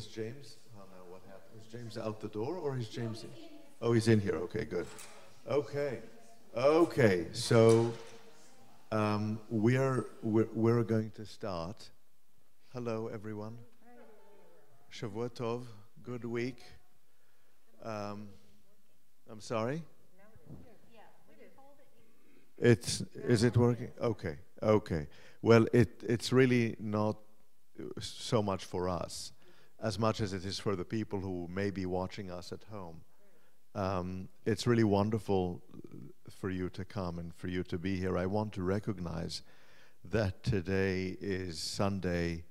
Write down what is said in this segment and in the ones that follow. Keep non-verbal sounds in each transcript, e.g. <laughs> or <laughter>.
is James? Oh no, what happened? Is James out the door or is James? In? Oh, he's in here. Okay, good. Okay, okay. So um, we're, we're we're going to start. Hello, everyone. Shavua Tov. Good week. Um, I'm sorry. It's is it working? Okay, okay. Well, it it's really not so much for us, as much as it is for the people who may be watching us at home. Um, it's really wonderful for you to come and for you to be here. I want to recognize that today is Sunday,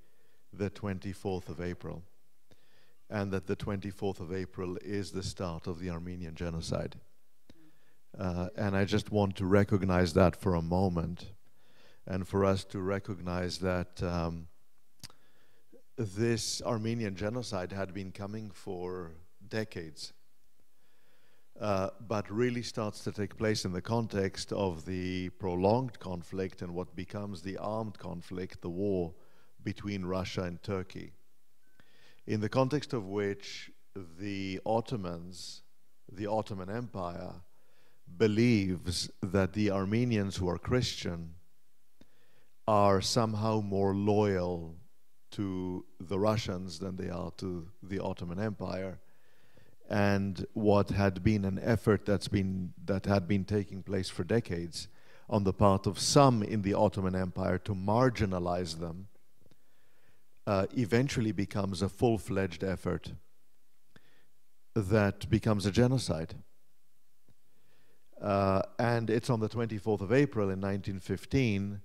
the 24th of April, and that the 24th of April is the start of the Armenian genocide. Uh, and I just want to recognize that for a moment, and for us to recognize that um, this Armenian genocide had been coming for decades, uh, but really starts to take place in the context of the prolonged conflict and what becomes the armed conflict, the war between Russia and Turkey, in the context of which the Ottomans, the Ottoman Empire, believes that the Armenians who are Christian are somehow more loyal to the Russians than they are to the Ottoman Empire. And what had been an effort that's been, that had been taking place for decades on the part of some in the Ottoman Empire to marginalize them uh, eventually becomes a full fledged effort that becomes a genocide. Uh, and it's on the 24th of April in 1915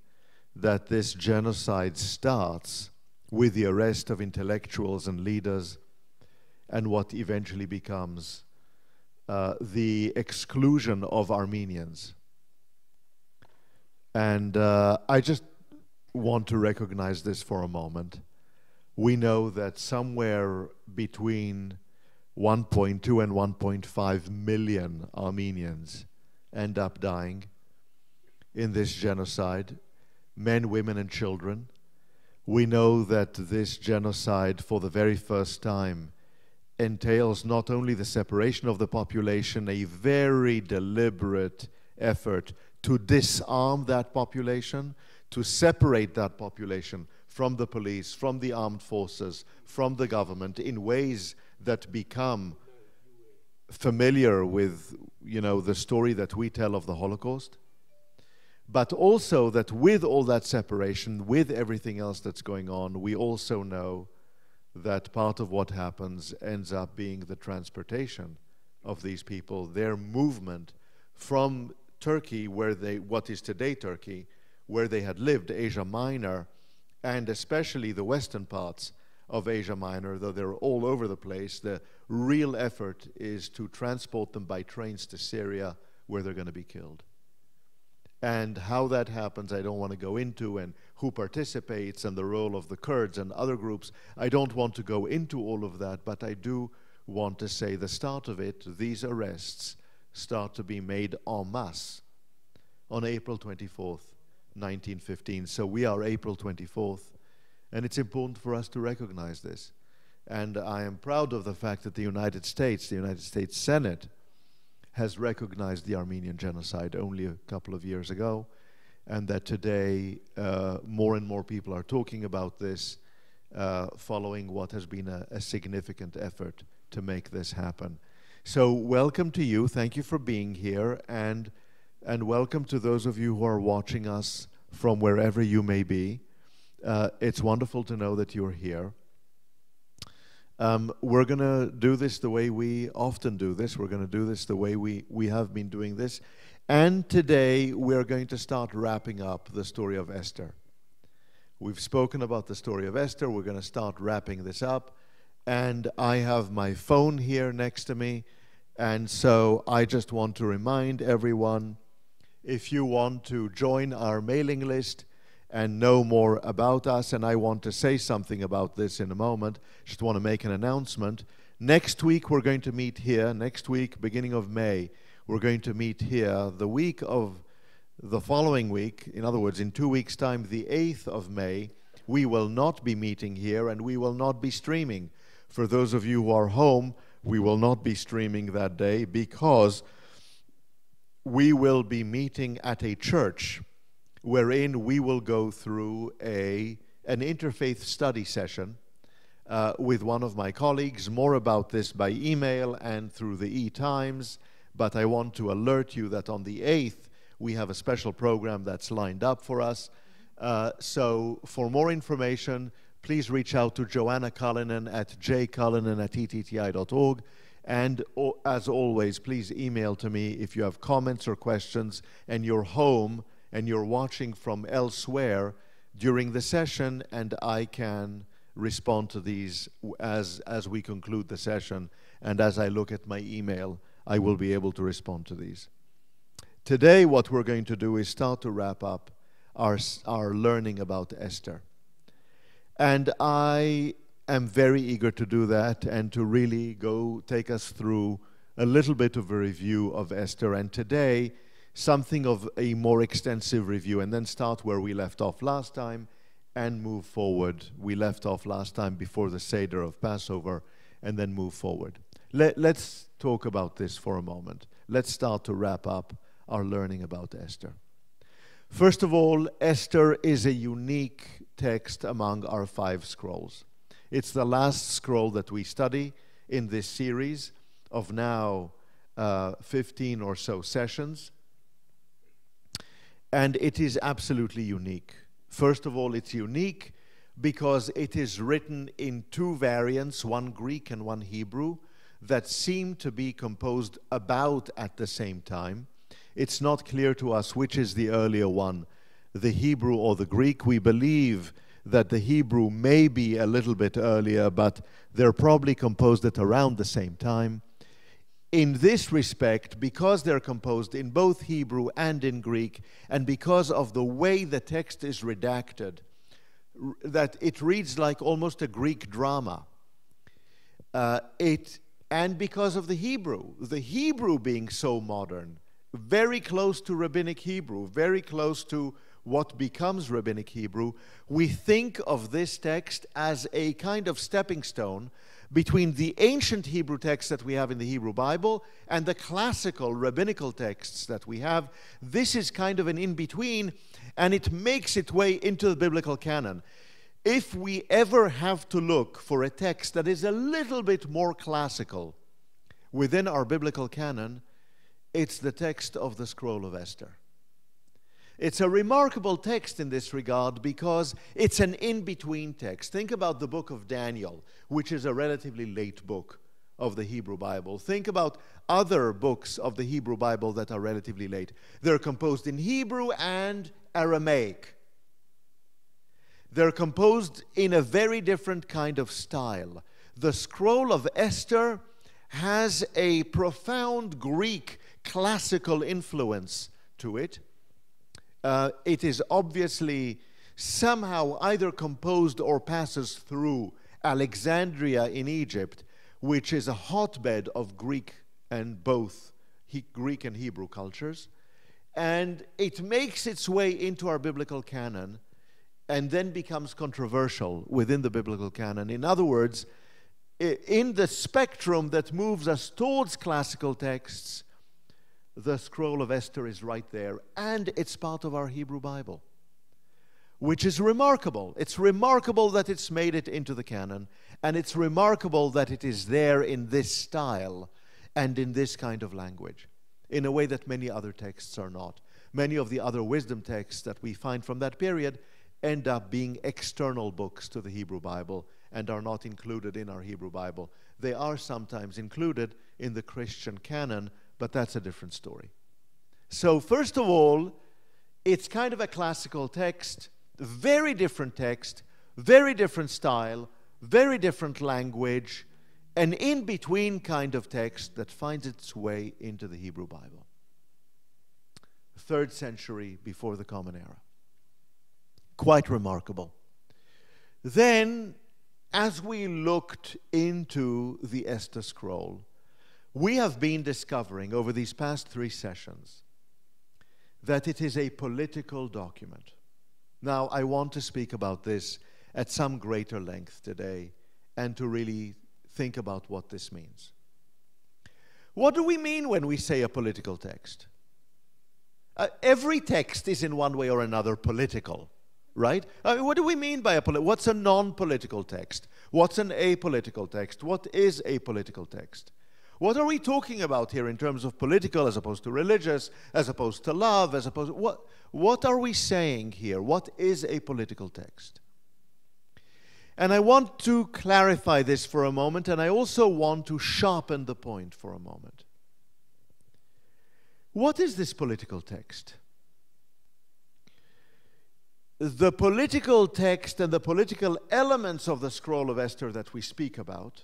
that this genocide starts with the arrest of intellectuals and leaders and what eventually becomes uh, the exclusion of Armenians. And uh, I just want to recognize this for a moment. We know that somewhere between 1.2 and 1.5 million Armenians end up dying in this genocide men, women, and children we know that this genocide, for the very first time, entails not only the separation of the population, a very deliberate effort to disarm that population, to separate that population from the police, from the armed forces, from the government in ways that become familiar with you know the story that we tell of the Holocaust but also that with all that separation, with everything else that's going on, we also know that part of what happens ends up being the transportation of these people, their movement from Turkey, where they, what is today Turkey, where they had lived, Asia Minor, and especially the western parts of Asia Minor, though they're all over the place, the real effort is to transport them by trains to Syria, where they're going to be killed. And how that happens, I don't want to go into, and who participates, and the role of the Kurds and other groups. I don't want to go into all of that, but I do want to say the start of it, these arrests start to be made en masse on April 24th, 1915. So we are April 24th, and it's important for us to recognize this. And I am proud of the fact that the United States, the United States Senate, has recognized the Armenian genocide only a couple of years ago, and that today uh, more and more people are talking about this uh, following what has been a, a, significant effort to make this happen. So welcome to you. Thank you for being here, and, and welcome to those of you who are watching us from wherever you may be. Uh, it's wonderful to know that you're here. Um, we're going to do this the way we often do this. We're going to do this the way we, we have been doing this. And today we're going to start wrapping up the story of Esther. We've spoken about the story of Esther. We're going to start wrapping this up. And I have my phone here next to me. And so I just want to remind everyone if you want to join our mailing list, and know more about us. And I want to say something about this in a moment. Just want to make an announcement. Next week, we're going to meet here. Next week, beginning of May, we're going to meet here. The week of the following week, in other words, in two weeks' time, the 8th of May, we will not be meeting here and we will not be streaming. For those of you who are home, we will not be streaming that day because we will be meeting at a church wherein we will go through a, an interfaith study session uh, with one of my colleagues. More about this by email and through the e Times. But I want to alert you that on the 8th, we have a special program that's lined up for us. Uh, so, for more information, please reach out to Joanna Cullinan at jcullinan at etti.org. And as always, please email to me if you have comments or questions and you're home and you're watching from elsewhere during the session, and I can respond to these as, as we conclude the session. And as I look at my email, I will be able to respond to these. Today, what we're going to do is start to wrap up our, our learning about Esther. And I am very eager to do that and to really go take us through a little bit of a review of Esther. And today, something of a more extensive review, and then start where we left off last time and move forward. We left off last time before the Seder of Passover and then move forward. Let, us talk about this for a moment. Let's start to wrap up our learning about Esther. First of all, Esther is a unique text among our five scrolls. It's the last scroll that we study in this series of now uh, 15 or so sessions. And it is absolutely unique. First of all, it's unique because it is written in two variants, one Greek and one Hebrew, that seem to be composed about at the same time. It's not clear to us which is the earlier one, the Hebrew or the Greek. We believe that the Hebrew may be a little bit earlier, but they're probably composed at around the same time. In this respect, because they're composed in both Hebrew and in Greek, and because of the way the text is redacted, that it reads like almost a Greek drama. Uh, it and because of the Hebrew, the Hebrew being so modern, very close to rabbinic Hebrew, very close to what becomes rabbinic Hebrew, we think of this text as a kind of stepping stone between the ancient Hebrew texts that we have in the Hebrew Bible and the classical rabbinical texts that we have. This is kind of an in between, and it makes its way into the biblical canon. If we ever have to look for a text that is a little bit more classical within our biblical canon, it's the text of the Scroll of Esther. It's a remarkable text in this regard because it's an in between text. Think about the book of Daniel, which is a relatively late book of the Hebrew Bible. Think about other books of the Hebrew Bible that are relatively late. They're composed in Hebrew and Aramaic. They're composed in a very different kind of style. The scroll of Esther has a profound Greek classical influence to it uh, it is obviously somehow either composed or passes through Alexandria in Egypt, which is a hotbed of Greek and both he, Greek and Hebrew cultures. And it makes its way into our biblical canon and then becomes controversial within the biblical canon. In other words, in the spectrum that moves us towards classical texts, the scroll of Esther is right there, and it's part of our Hebrew Bible, which is remarkable. It's remarkable that it's made it into the canon, and it's remarkable that it is there in this style and in this kind of language, in a way that many other texts are not. Many of the other wisdom texts that we find from that period end up being external books to the Hebrew Bible and are not included in our Hebrew Bible. They are sometimes included in the Christian canon but that's a different story. So, first of all, it's kind of a classical text, very different text, very different style, very different language, an in between kind of text that finds its way into the Hebrew Bible. Third century before the Common Era. Quite remarkable. Then, as we looked into the Esther scroll, we have been discovering over these past three sessions that it is a political document. Now, I want to speak about this at some greater length today and to really think about what this means. What do we mean when we say a political text? Uh, every text is in one way or another political, right? Uh, what do we mean by a political? What's a non-political text? What's an apolitical text? What is a political text? What are we talking about here in terms of political as opposed to religious, as opposed to love, as opposed to, what what are we saying here? What is a political text? And I want to clarify this for a moment, and I also want to sharpen the point for a moment. What is this political text? The political text and the political elements of the scroll of Esther that we speak about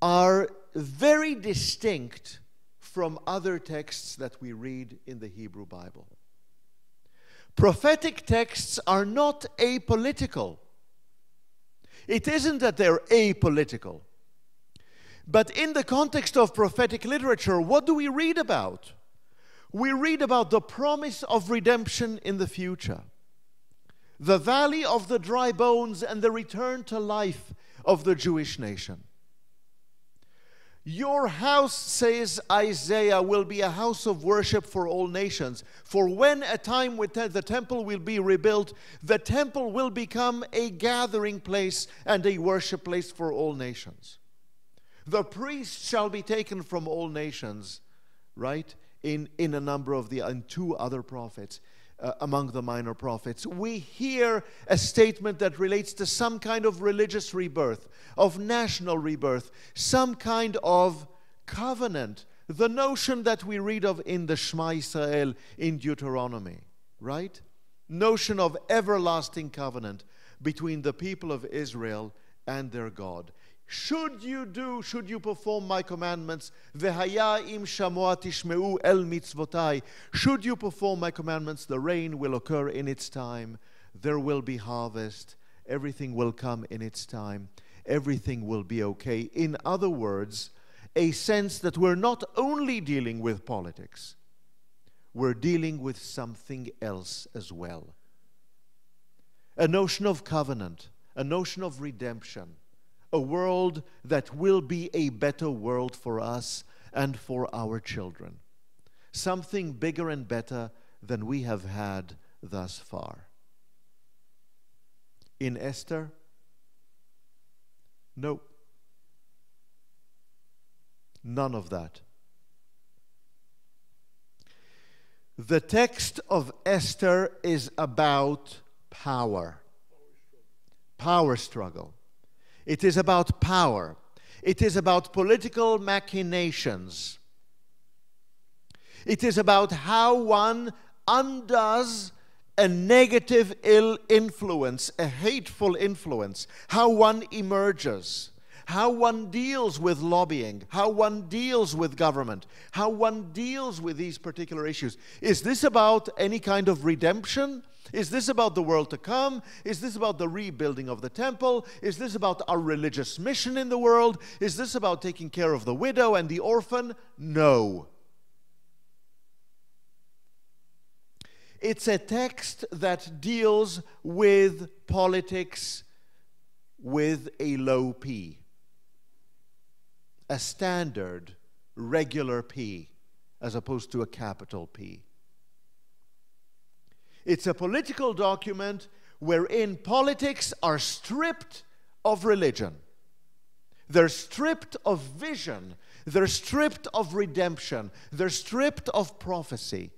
are very distinct from other texts that we read in the Hebrew Bible. Prophetic texts are not apolitical. It isn't that they're apolitical. But in the context of prophetic literature, what do we read about? We read about the promise of redemption in the future, the valley of the dry bones, and the return to life of the Jewish nation. Your house, says Isaiah, will be a house of worship for all nations. For when a time the temple will be rebuilt, the temple will become a gathering place and a worship place for all nations. The priests shall be taken from all nations, right? In, in a number of the, and two other prophets uh, among the minor prophets, we hear a statement that relates to some kind of religious rebirth, of national rebirth, some kind of covenant. The notion that we read of in the Shema Israel in Deuteronomy, right? Notion of everlasting covenant between the people of Israel and their God. Should you do, should you perform my commandments, v'haya im shamoa tishmeu el mitzvotai, should you perform my commandments, the rain will occur in its time, there will be harvest, everything will come in its time, everything will be okay. In other words, a sense that we're not only dealing with politics, we're dealing with something else as well. A notion of covenant, a notion of redemption a world that will be a better world for us and for our children. Something bigger and better than we have had thus far. In Esther, no. None of that. The text of Esther is about power, power struggle. It is about power. It is about political machinations. It is about how one undoes a negative ill influence, a hateful influence, how one emerges, how one deals with lobbying, how one deals with government, how one deals with these particular issues. Is this about any kind of redemption? Is this about the world to come? Is this about the rebuilding of the temple? Is this about our religious mission in the world? Is this about taking care of the widow and the orphan? No. It's a text that deals with politics with a low p, a standard, regular p, as opposed to a capital P. It's a political document wherein politics are stripped of religion. They're stripped of vision. They're stripped of redemption. They're stripped of prophecy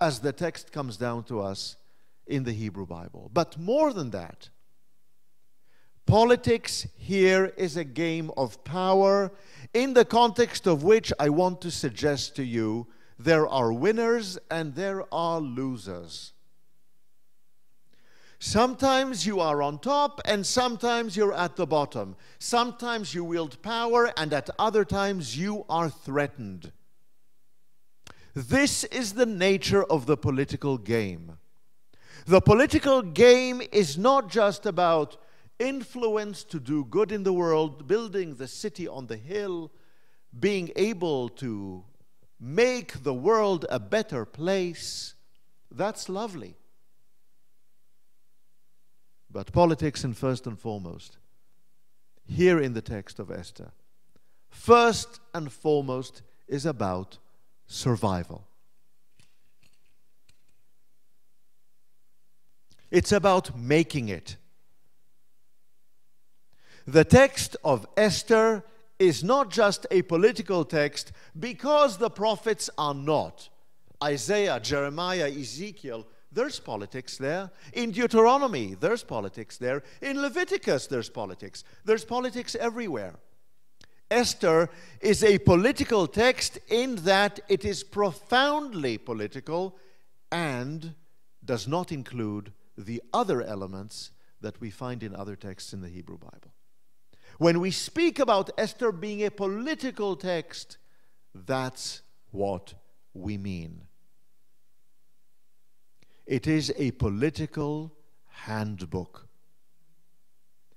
as the text comes down to us in the Hebrew Bible. But more than that, politics here is a game of power in the context of which I want to suggest to you there are winners and there are losers. Sometimes you are on top and sometimes you're at the bottom. Sometimes you wield power and at other times you are threatened. This is the nature of the political game. The political game is not just about influence to do good in the world, building the city on the hill, being able to make the world a better place. That's lovely. But politics, and first and foremost, here in the text of Esther, first and foremost, is about survival. It's about making it. The text of Esther is not just a political text because the prophets are not. Isaiah, Jeremiah, Ezekiel, there's politics there. In Deuteronomy, there's politics there. In Leviticus, there's politics. There's politics everywhere. Esther is a political text in that it is profoundly political and does not include the other elements that we find in other texts in the Hebrew Bible. When we speak about Esther being a political text, that's what we mean. It is a political handbook.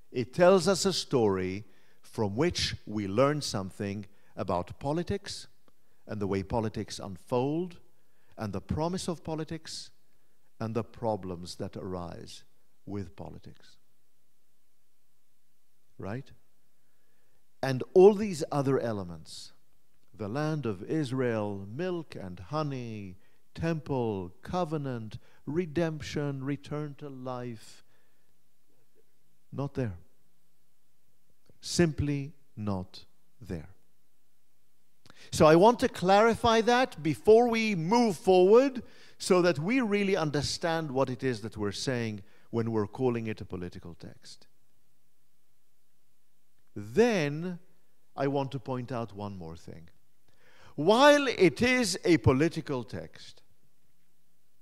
It tells us a story from which we learn something about politics and the way politics unfold and the promise of politics and the problems that arise with politics. Right? And all these other elements the land of Israel, milk and honey, temple, covenant, redemption, return to life. Not there. Simply not there. So I want to clarify that before we move forward so that we really understand what it is that we're saying when we're calling it a political text. Then I want to point out one more thing. While it is a political text,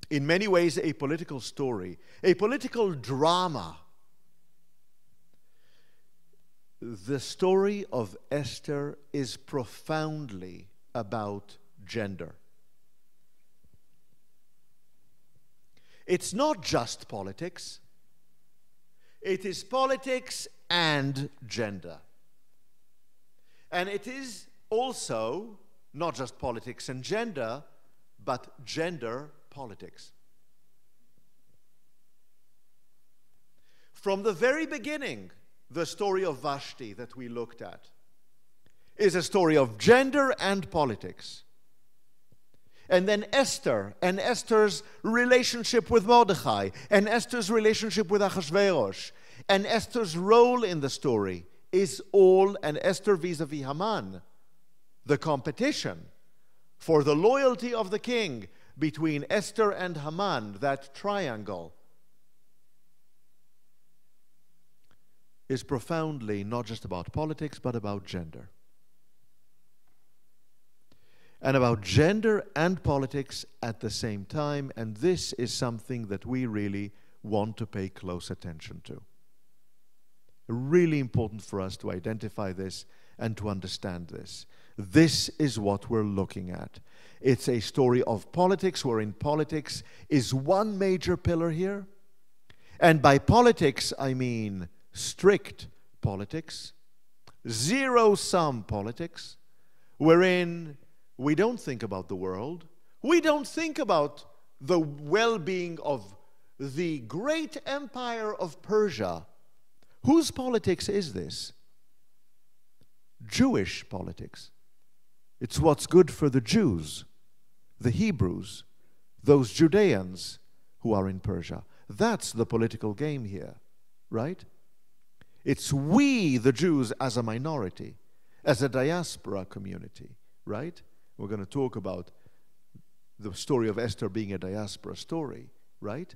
in many ways a political story, a political drama, the story of Esther is profoundly about gender. It's not just politics, it is politics and gender. And it is also not just politics and gender, but gender politics. From the very beginning, the story of Vashti that we looked at is a story of gender and politics and then Esther, and Esther's relationship with Mordechai, and Esther's relationship with Achashverosh, and Esther's role in the story is all, and Esther vis a vis Haman, the competition for the loyalty of the king between Esther and Haman, that triangle, is profoundly not just about politics, but about gender and about gender and politics at the same time. And this is something that we really want to pay close attention to. Really important for us to identify this and to understand this. This is what we're looking at. It's a story of politics, wherein politics is one major pillar here. And by politics, I mean strict politics, zero sum politics, wherein we don't think about the world. We don't think about the well being of the great empire of Persia. Whose politics is this? Jewish politics. It's what's good for the Jews, the Hebrews, those Judeans who are in Persia. That's the political game here, right? It's we, the Jews, as a minority, as a diaspora community, right? We're going to talk about the story of Esther being a diaspora story, right?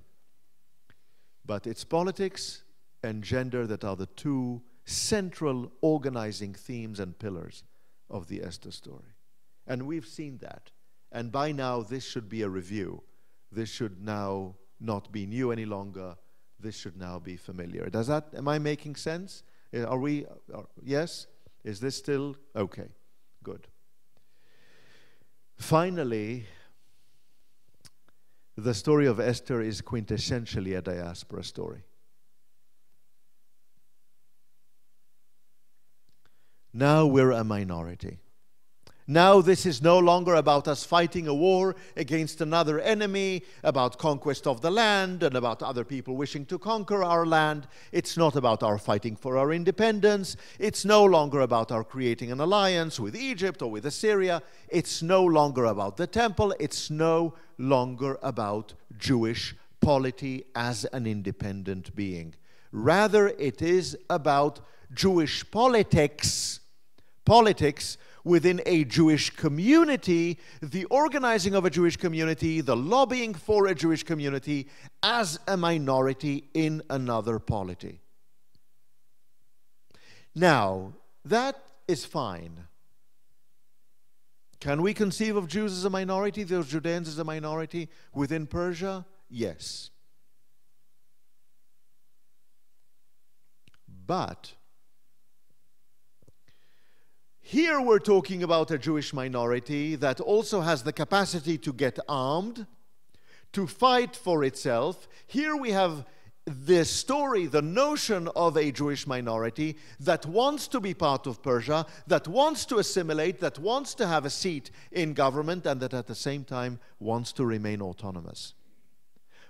But it's politics and gender that are the two central organizing themes and pillars of the Esther story. And we've seen that. And by now, this should be a review. This should now not be new any longer. This should now be familiar. Does that, am I making sense? Eh, are we, uh, are, yes? Is this still okay? Good. Finally, the story of Esther is quintessentially a diaspora story. Now we're a minority. Now, this is no longer about us fighting a war against another enemy, about conquest of the land, and about other people wishing to conquer our land. It's not about our fighting for our independence. It's no longer about our creating an alliance with Egypt or with Assyria. It's no longer about the temple. It's no longer about Jewish polity as an independent being. Rather, it is about Jewish politics. Politics within a Jewish community, the organizing of a Jewish community, the lobbying for a Jewish community as a minority in another polity. Now, that is fine. Can we conceive of Jews as a minority, those Judeans as a minority within Persia? Yes. But here we're talking about a Jewish minority that also has the capacity to get armed, to fight for itself. Here we have the story, the notion of a Jewish minority that wants to be part of Persia, that wants to assimilate, that wants to have a seat in government, and that at the same time wants to remain autonomous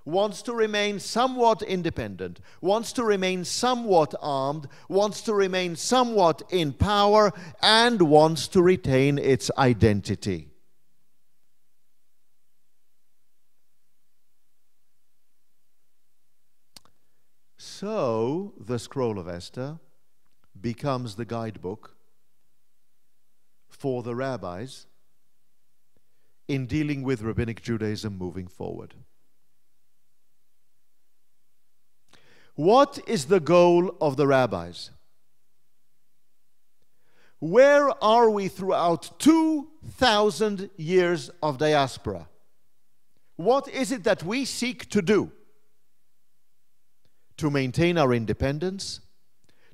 wants to remain somewhat independent, wants to remain somewhat armed, wants to remain somewhat in power, and wants to retain its identity. So, the Scroll of Esther becomes the guidebook for the rabbis in dealing with rabbinic Judaism moving forward. What is the goal of the rabbis? Where are we throughout 2,000 years of diaspora? What is it that we seek to do? To maintain our independence,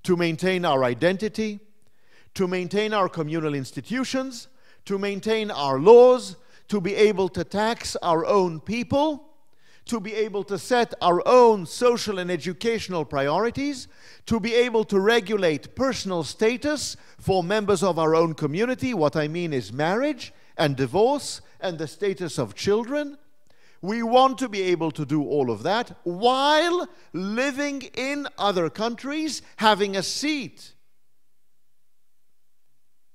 to maintain our identity, to maintain our communal institutions, to maintain our laws, to be able to tax our own people to be able to set our own social and educational priorities, to be able to regulate personal status for members of our own community. What I mean is marriage and divorce and the status of children. We want to be able to do all of that while living in other countries, having a seat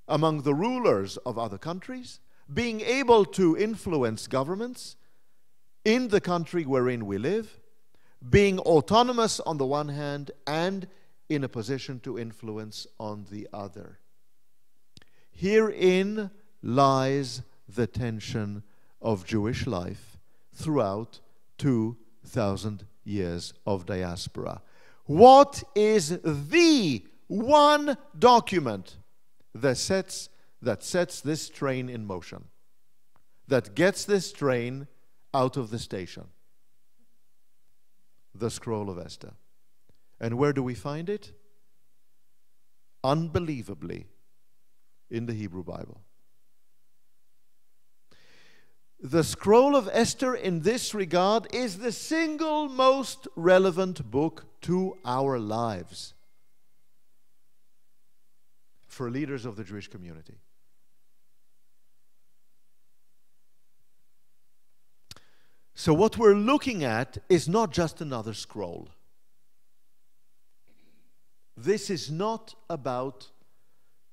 among the rulers of other countries, being able to influence governments in the country wherein we live, being autonomous on the one hand and in a position to influence on the other. Herein lies the tension of Jewish life throughout 2,000 years of diaspora. What is the one document that sets, that sets this train in motion, that gets this train out of the station. The scroll of Esther. And where do we find it? Unbelievably, in the Hebrew Bible. The scroll of Esther, in this regard, is the single most relevant book to our lives for leaders of the Jewish community. So, what we're looking at is not just another scroll. This is not about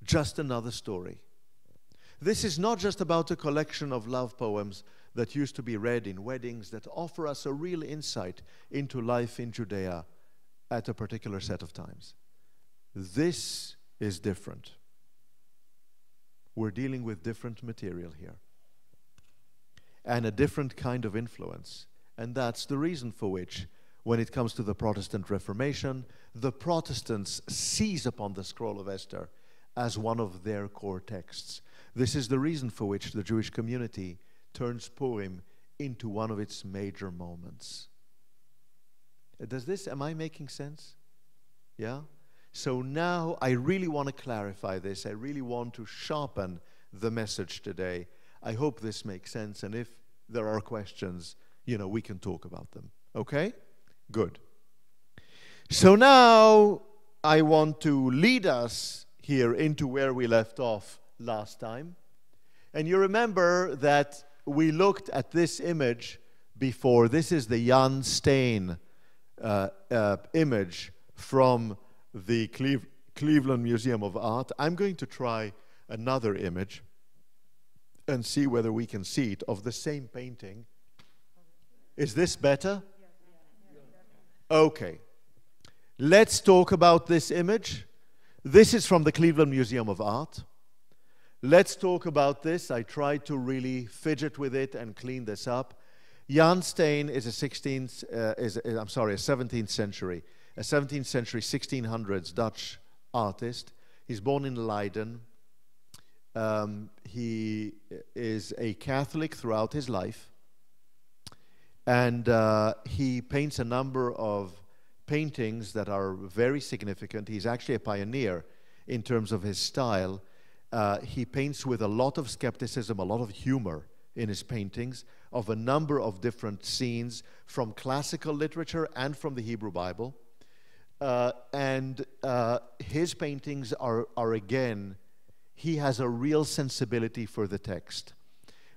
just another story. This is not just about a collection of love poems that used to be read in weddings that offer us a real insight into life in Judea at a particular set of times. This is different. We're dealing with different material here and a different kind of influence. And that's the reason for which, when it comes to the Protestant Reformation, the Protestants seize upon the scroll of Esther as one of their core texts. This is the reason for which the Jewish community turns Purim into one of its major moments. Uh, does this, am I making sense? Yeah? So now I really want to clarify this. I really want to sharpen the message today I hope this makes sense. And if there are questions, you know, we can talk about them. Okay? Good. So now I want to lead us here into where we left off last time. And you remember that we looked at this image before. This is the Jan Steen uh, uh, image from the Cleve Cleveland Museum of Art. I'm going to try another image and see whether we can see it of the same painting. Is this better? Okay. Let's talk about this image. This is from the Cleveland Museum of Art. Let's talk about this. I tried to really fidget with it and clean this up. Jan Steen is a 16th, uh, is, is, I'm sorry, a 17th century, a 17th century, 1600s Dutch artist. He's born in Leiden. Um, he is a Catholic throughout his life. And uh, he paints a number of paintings that are very significant. He's actually a pioneer in terms of his style. Uh, he paints with a lot of skepticism, a lot of humor in his paintings of a number of different scenes from classical literature and from the Hebrew Bible. Uh, and uh, his paintings are, are again, he has a real sensibility for the text,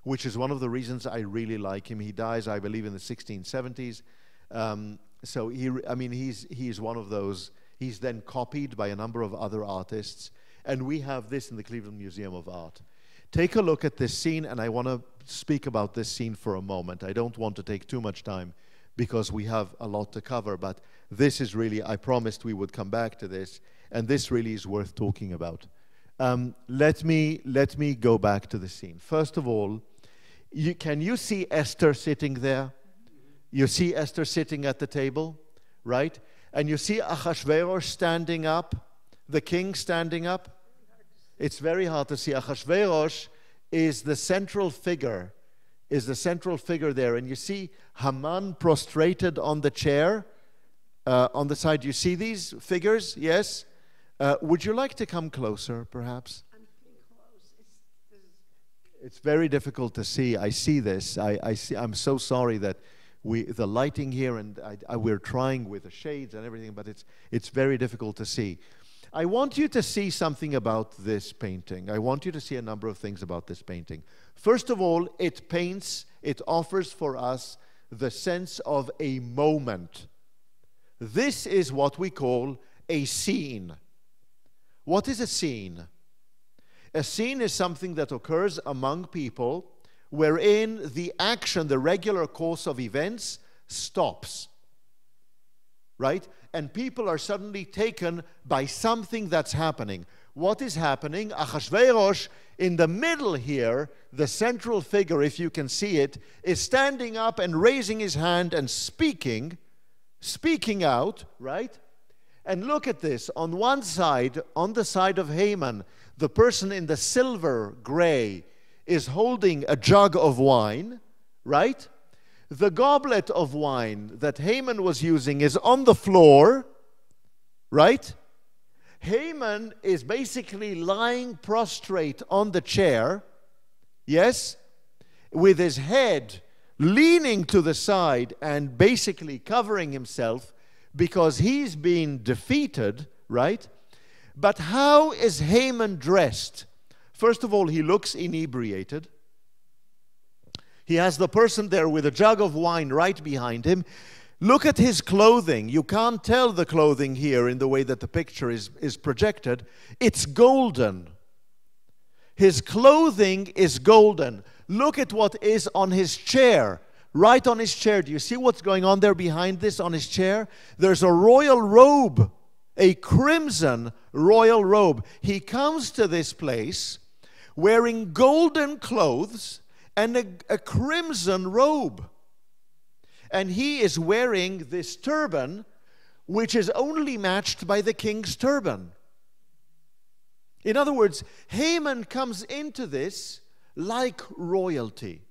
which is one of the reasons I really like him. He dies, I believe, in the 1670s. Um, so he, I mean, he's, he's one of those. He's then copied by a number of other artists. And we have this in the Cleveland Museum of Art. Take a look at this scene, and I want to speak about this scene for a moment. I don't want to take too much time because we have a lot to cover, but this is really, I promised we would come back to this, and this really is worth talking about. Um, let, me, let me go back to the scene. First of all, you, can you see Esther sitting there? You see Esther sitting at the table, right? And you see Achashverosh standing up, the king standing up. It's very hard to see. Achashverosh is the central figure, is the central figure there. And you see Haman prostrated on the chair uh, on the side. You see these figures? Yes? Uh, would you like to come closer, perhaps? It's very difficult to see. I see this. I, I see. I'm so sorry that we, the lighting here, and I, I, we're trying with the shades and everything, but it's, it's very difficult to see. I want you to see something about this painting. I want you to see a number of things about this painting. First of all, it paints, it offers for us the sense of a moment. This is what we call a scene. What is a scene? A scene is something that occurs among people wherein the action, the regular course of events, stops. Right? And people are suddenly taken by something that's happening. What is happening? Achashverosh, in the middle here, the central figure, if you can see it, is standing up and raising his hand and speaking, speaking out, right? And look at this. On one side, on the side of Haman, the person in the silver gray is holding a jug of wine, right? The goblet of wine that Haman was using is on the floor, right? Haman is basically lying prostrate on the chair, yes, with his head leaning to the side and basically covering himself because he's been defeated, right? But how is Haman dressed? First of all, he looks inebriated. He has the person there with a jug of wine right behind him. Look at his clothing. You can't tell the clothing here in the way that the picture is, is projected. It's golden. His clothing is golden. Look at what is on his chair. Right on his chair. Do you see what's going on there behind this on his chair? There's a royal robe, a crimson royal robe. He comes to this place wearing golden clothes and a, a crimson robe. And he is wearing this turban, which is only matched by the king's turban. In other words, Haman comes into this like royalty.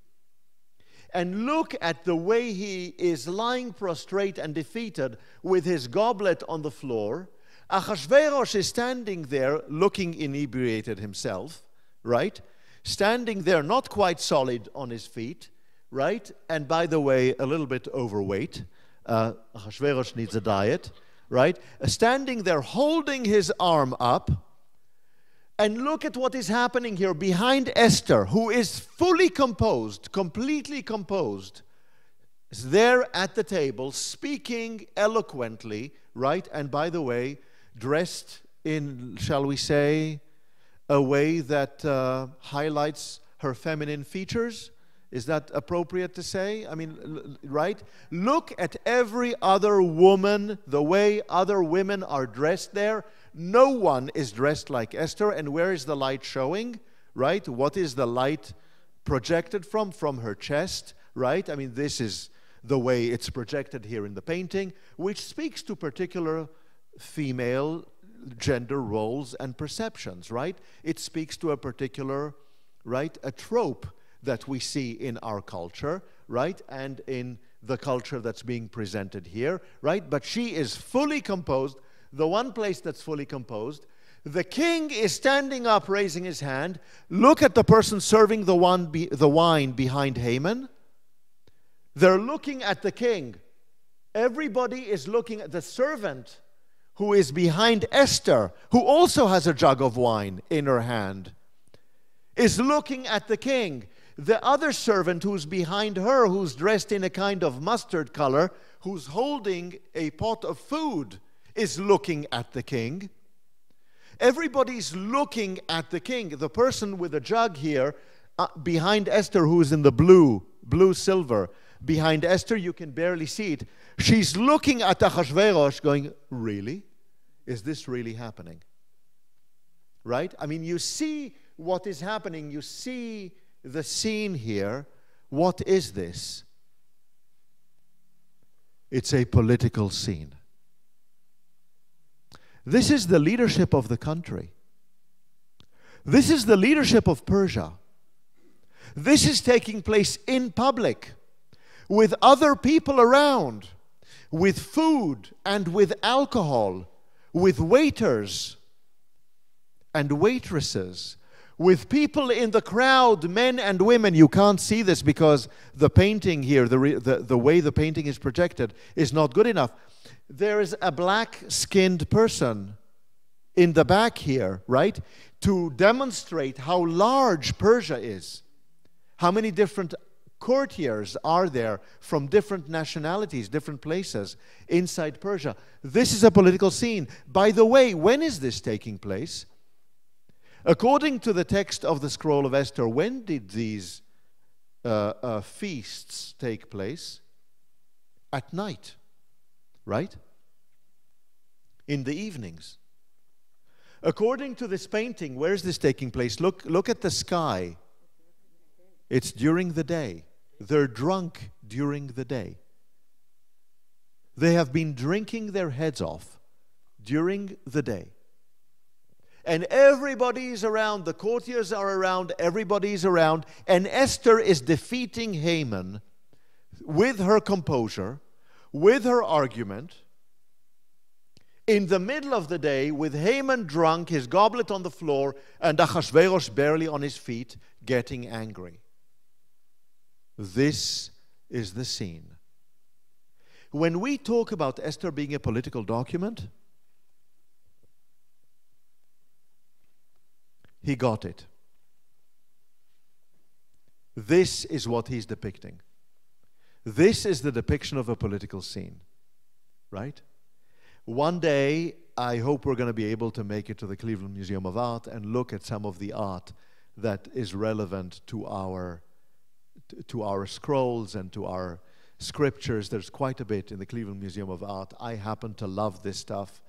And look at the way he is lying prostrate and defeated with his goblet on the floor. Achashverosh is standing there looking inebriated himself right? Standing there, not quite solid on his feet, right? And by the way, a little bit overweight. Uh, Ahasuerus needs a diet, right? Uh, standing there, holding his arm up And look at what is happening here behind Esther, who is fully composed, completely composed, is there at the table, speaking eloquently, right? And by the way, dressed in, shall we say, a way that uh, highlights her feminine features. Is that appropriate to say? I mean, right? Look at every other woman, the way other women are dressed there. No one is dressed like Esther. And where is the light showing? Right? What is the light projected from? From her chest, right? I mean, this is the way it's projected here in the painting, which speaks to particular female gender roles and perceptions, right? It speaks to a particular, right, a trope that we see in our culture, right, and in the culture that's being presented here, right? But she is fully composed. The one place that's fully composed, the king is standing up, raising his hand. Look at the person serving the, one be, the wine behind Haman. They're looking at the king. Everybody is looking at the servant who is behind Esther, who also has a jug of wine in her hand, is looking at the king. The other servant who's behind her, who's dressed in a kind of mustard color, who's holding a pot of food, is looking at the king. Everybody's looking at the king. The person with the jug here, uh, behind Esther, who's in the blue, blue silver, behind Esther, you can barely see it. She's looking at Ahasuerus, going, Really? Is this really happening? Right? I mean, you see what is happening, you see the scene here. What is this? It's a political scene. This is the leadership of the country. This is the leadership of Persia. This is taking place in public with other people around, with food and with alcohol, with waiters and waitresses, with people in the crowd, men and women. You can't see this because the painting here, the, the, the way the painting is projected, is not good enough. There is a black skinned person in the back here, right? To demonstrate how large Persia is. How many different courtiers are there from different nationalities, different places inside Persia. This is a political scene. By the way, when is this taking place? According to the text of the scroll of Esther, when did these uh, uh, feasts take place? At night, right? In the evenings. According to this painting, where is this taking place? Look, look at the sky. It's during the day. They're drunk during the day. They have been drinking their heads off during the day. And everybody's around, the courtiers are around, everybody's around, and Esther is defeating Haman with her composure, with her argument, in the middle of the day, with Haman drunk, his goblet on the floor, and Ahasuerus barely on his feet, getting angry. This is the scene. When we talk about Esther being a political document, he got it. This is what he's depicting. This is the depiction of a political scene, right? One day, I hope we're going to be able to make it to the Cleveland Museum of Art and look at some of the art that is relevant to our to our scrolls and to our scriptures. There's quite a bit in the Cleveland Museum of Art. I happen to love this stuff.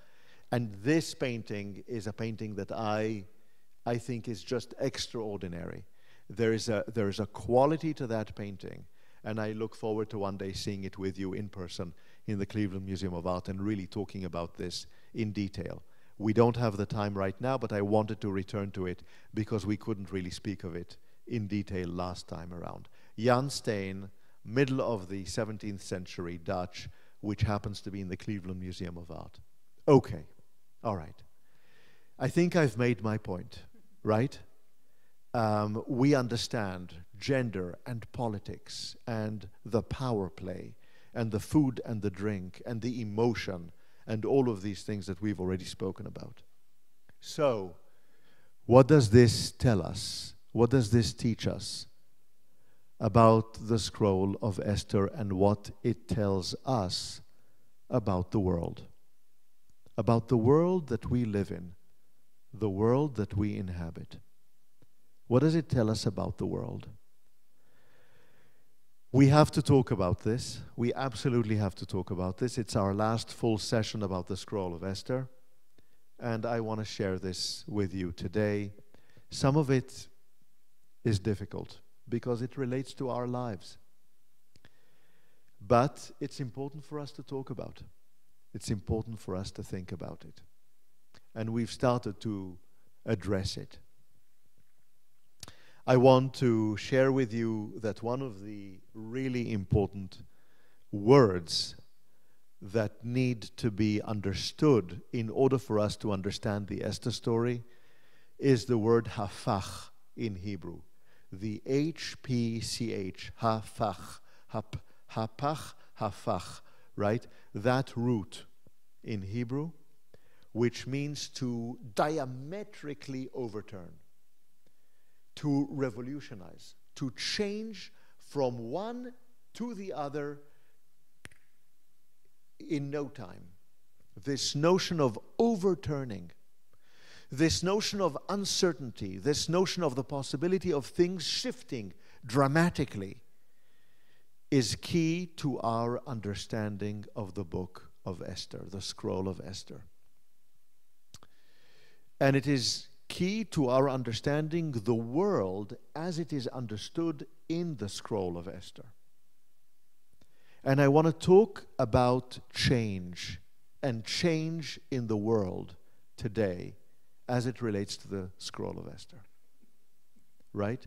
And this painting is a painting that I, I think is just extraordinary. There is, a, there is a quality to that painting, and I look forward to one day seeing it with you in person in the Cleveland Museum of Art and really talking about this in detail. We don't have the time right now, but I wanted to return to it because we couldn't really speak of it in detail last time around. Jan Steen, middle of the 17th century Dutch, which happens to be in the Cleveland Museum of Art. Okay, all right. I think I've made my point, right? Um, we understand gender and politics and the power play and the food and the drink and the emotion and all of these things that we've already spoken about. So, What does this tell us? What does this teach us about the scroll of Esther and what it tells us about the world? About the world that we live in, the world that we inhabit. What does it tell us about the world? We have to talk about this. We absolutely have to talk about this. It's our last full session about the scroll of Esther. And I want to share this with you today. Some of it is difficult because it relates to our lives. But it's important for us to talk about. It's important for us to think about it. And we've started to address it. I want to share with you that one of the really important words that need to be understood in order for us to understand the Esther story is the word hafach in Hebrew. The HPCH, hafach, hap, hapach, hafach, right? That root in Hebrew, which means to diametrically overturn to revolutionize, to change from one to the other in no time. This notion of overturning, this notion of uncertainty, this notion of the possibility of things shifting dramatically is key to our understanding of the book of Esther, the scroll of Esther. And it is key to our understanding the world as it is understood in the scroll of Esther. And I want to talk about change and change in the world today as it relates to the scroll of Esther. Right?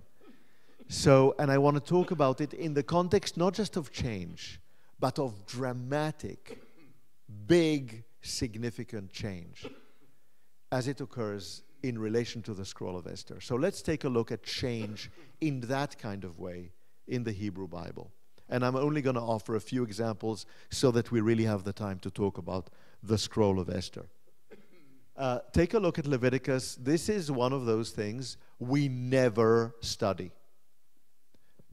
So, and I want to talk about it in the context not just of change, but of dramatic, big, significant change as it occurs in relation to the scroll of Esther. So let's take a look at change in that kind of way in the Hebrew Bible. And I'm only going to offer a few examples so that we really have the time to talk about the scroll of Esther. Uh, take a look at Leviticus. This is one of those things we never study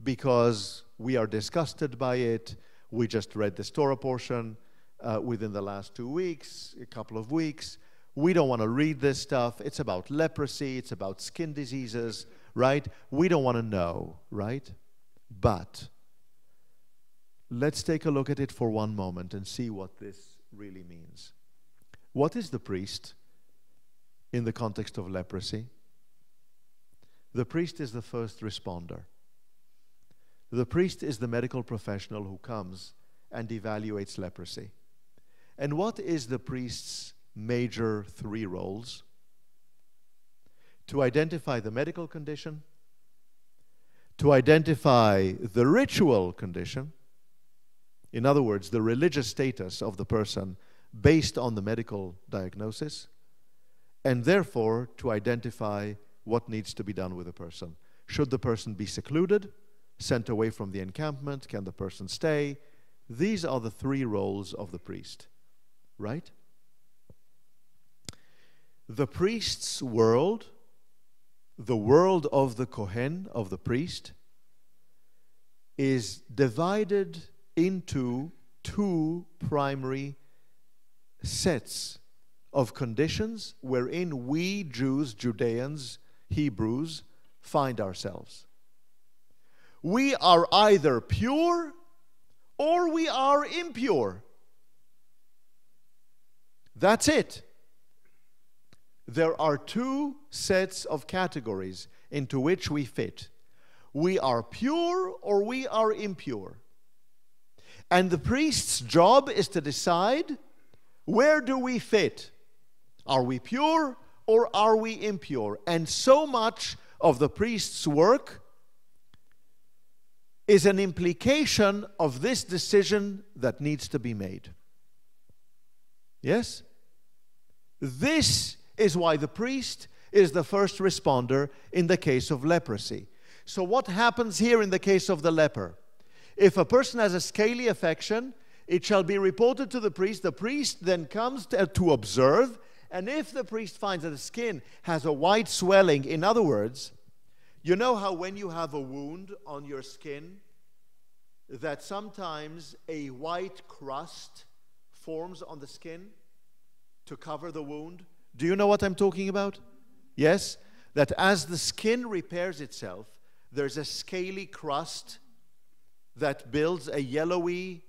because we are disgusted by it. We just read the Torah portion uh, within the last two weeks, a couple of weeks. We don't want to read this stuff. It's about leprosy, it's about skin diseases, right? We don't want to know, right? But let's take a look at it for one moment and see what this really means. What is the priest in the context of leprosy? The priest is the first responder. The priest is the medical professional who comes and evaluates leprosy. And what is the priest's major three roles to identify the medical condition, to identify the ritual condition, in other words, the religious status of the person based on the medical diagnosis, and therefore to identify what needs to be done with the person. Should the person be secluded, sent away from the encampment? Can the person stay? These are the three roles of the priest, right? The priest's world, the world of the Kohen, of the priest, is divided into two primary sets of conditions wherein we Jews, Judeans, Hebrews find ourselves. We are either pure or we are impure. That's it there are two sets of categories into which we fit. We are pure or we are impure. And the priest's job is to decide where do we fit? Are we pure or are we impure? And so much of the priest's work is an implication of this decision that needs to be made. Yes? This is why the priest is the first responder in the case of leprosy. So, what happens here in the case of the leper? If a person has a scaly affection, it shall be reported to the priest. The priest then comes to, to observe And if the priest finds that the skin has a white swelling, in other words, you know how when you have a wound on your skin, that sometimes a white crust forms on the skin to cover the wound? Do you know what I'm talking about? Yes? That as the skin repairs itself, there's a scaly crust that builds, a yellowy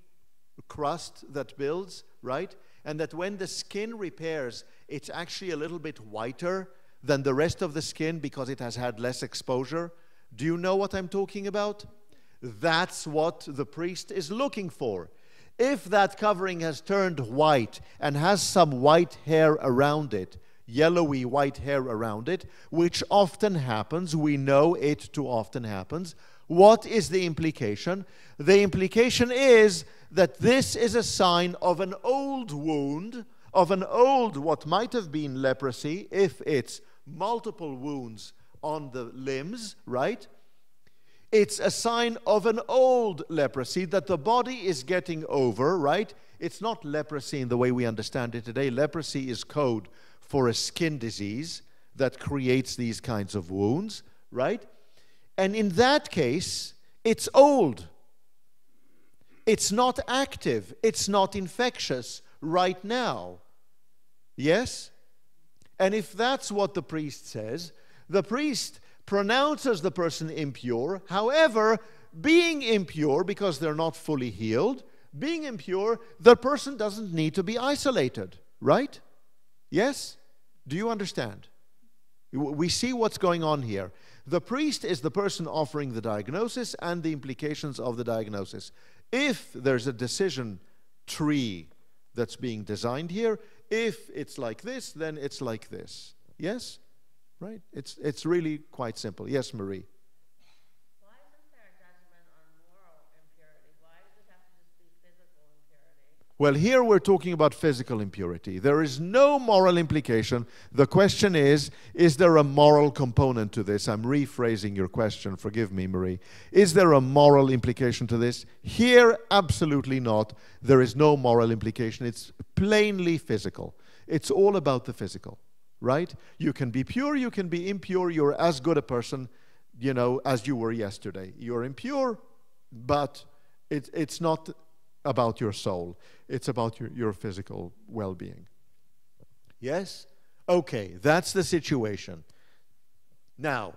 crust that builds, right? And that when the skin repairs, it's actually a little bit whiter than the rest of the skin because it has had less exposure. Do you know what I'm talking about? That's what the priest is looking for. If that covering has turned white and has some white hair around it, yellowy white hair around it, which often happens, we know it too often happens, what is the implication? The implication is that this is a sign of an old wound, of an old, what might have been leprosy, if it's multiple wounds on the limbs, right? It's a sign of an old leprosy that the body is getting over, right? It's not leprosy in the way we understand it today. Leprosy is code for a skin disease that creates these kinds of wounds, right? And in that case, it's old. It's not active. It's not infectious right now. Yes? And if that's what the priest says, the priest pronounces the person impure. However, being impure, because they're not fully healed, being impure, the person doesn't need to be isolated, right? Yes? Do you understand? We see what's going on here. The priest is the person offering the diagnosis and the implications of the diagnosis. If there's a decision tree that's being designed here, if it's like this, then it's like this. Yes? Right? It's, it's really quite simple. Yes, Marie. Why isn't there a judgment on moral impurity? Why does it have to just be physical impurity? Well, here we're talking about physical impurity. There is no moral implication. The question is Is there a moral component to this? I'm rephrasing your question. Forgive me, Marie. Is there a moral implication to this? Here, absolutely not. There is no moral implication. It's plainly physical. It's all about the physical right? You can be pure, you can be impure, you're as good a person, you know, as you were yesterday. You're impure, but it, it's not about your soul, it's about your, your physical well being. Yes? Okay, that's the situation. Now,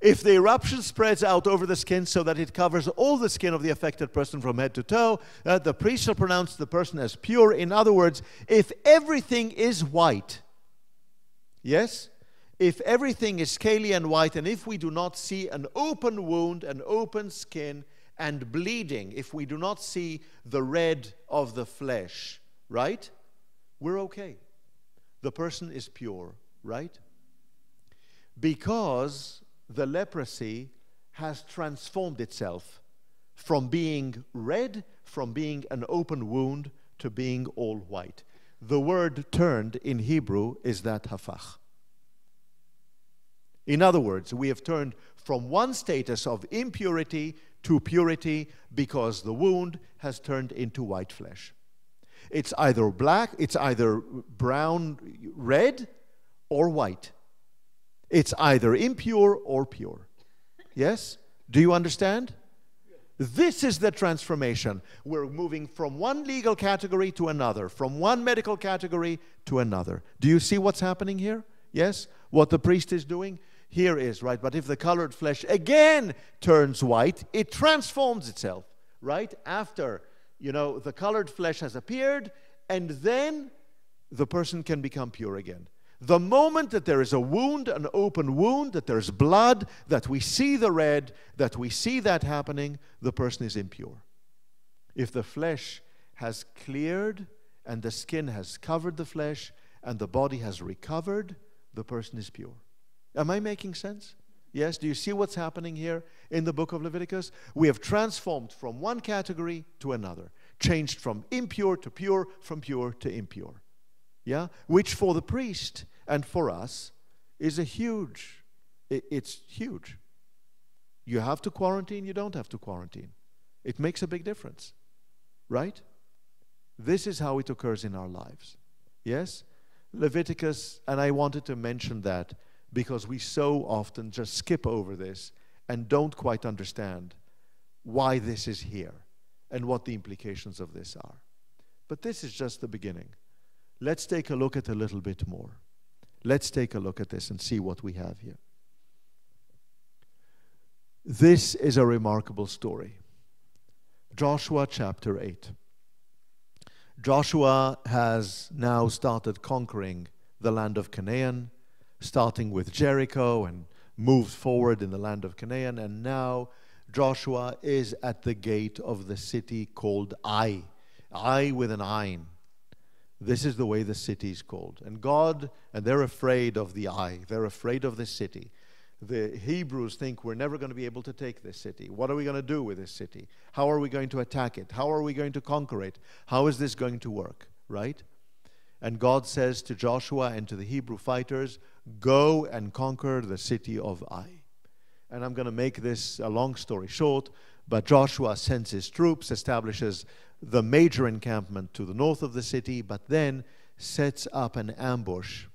if the eruption spreads out over the skin so that it covers all the skin of the affected person from head to toe, uh, the priest shall pronounce the person as pure. In other words, if everything is white, Yes? If everything is scaly and white, and if we do not see an open wound, an open skin, and bleeding, if we do not see the red of the flesh, right? We're okay. The person is pure, right? Because the leprosy has transformed itself from being red, from being an open wound, to being all white. The word turned in Hebrew is that hafach. In other words, we have turned from one status of impurity to purity because the wound has turned into white flesh. It's either black, it's either brown, red, or white. It's either impure or pure. Yes? Do you understand? This is the transformation. We're moving from one legal category to another, from one medical category to another. Do you see what's happening here? Yes? What the priest is doing? Here is, right? But if the colored flesh again turns white, it transforms itself, right? After, you know, the colored flesh has appeared, and then the person can become pure again. The moment that there is a wound, an open wound, that there's blood, that we see the red, that we see that happening, the person is impure. If the flesh has cleared and the skin has covered the flesh and the body has recovered, the person is pure. Am I making sense? Yes, do you see what's happening here in the book of Leviticus? We have transformed from one category to another, changed from impure to pure, from pure to impure. Yeah? Which for the priest and for us is a huge, it's huge. You have to quarantine, you don't have to quarantine. It makes a big difference, right? This is how it occurs in our lives. Yes? Leviticus, and I wanted to mention that because we so often just skip over this and don't quite understand why this is here and what the implications of this are. But this is just the beginning. Let's take a look at a little bit more. Let's take a look at this and see what we have here. This is a remarkable story. Joshua chapter 8. Joshua has now started conquering the land of Canaan, starting with Jericho and moved forward in the land of Canaan. And now Joshua is at the gate of the city called Ai. Ai with an Ein. This is the way the city is called. And God, and they're afraid of the Ai, they're afraid of the city. The Hebrews think we're never going to be able to take this city. What are we going to do with this city? How are we going to attack it? How are we going to conquer it? How is this going to work? Right? And God says to Joshua and to the Hebrew fighters, Go and conquer the city of Ai. And I'm going to make this a long story short, but Joshua sends his troops, establishes the major encampment to the north of the city, but then sets up an ambush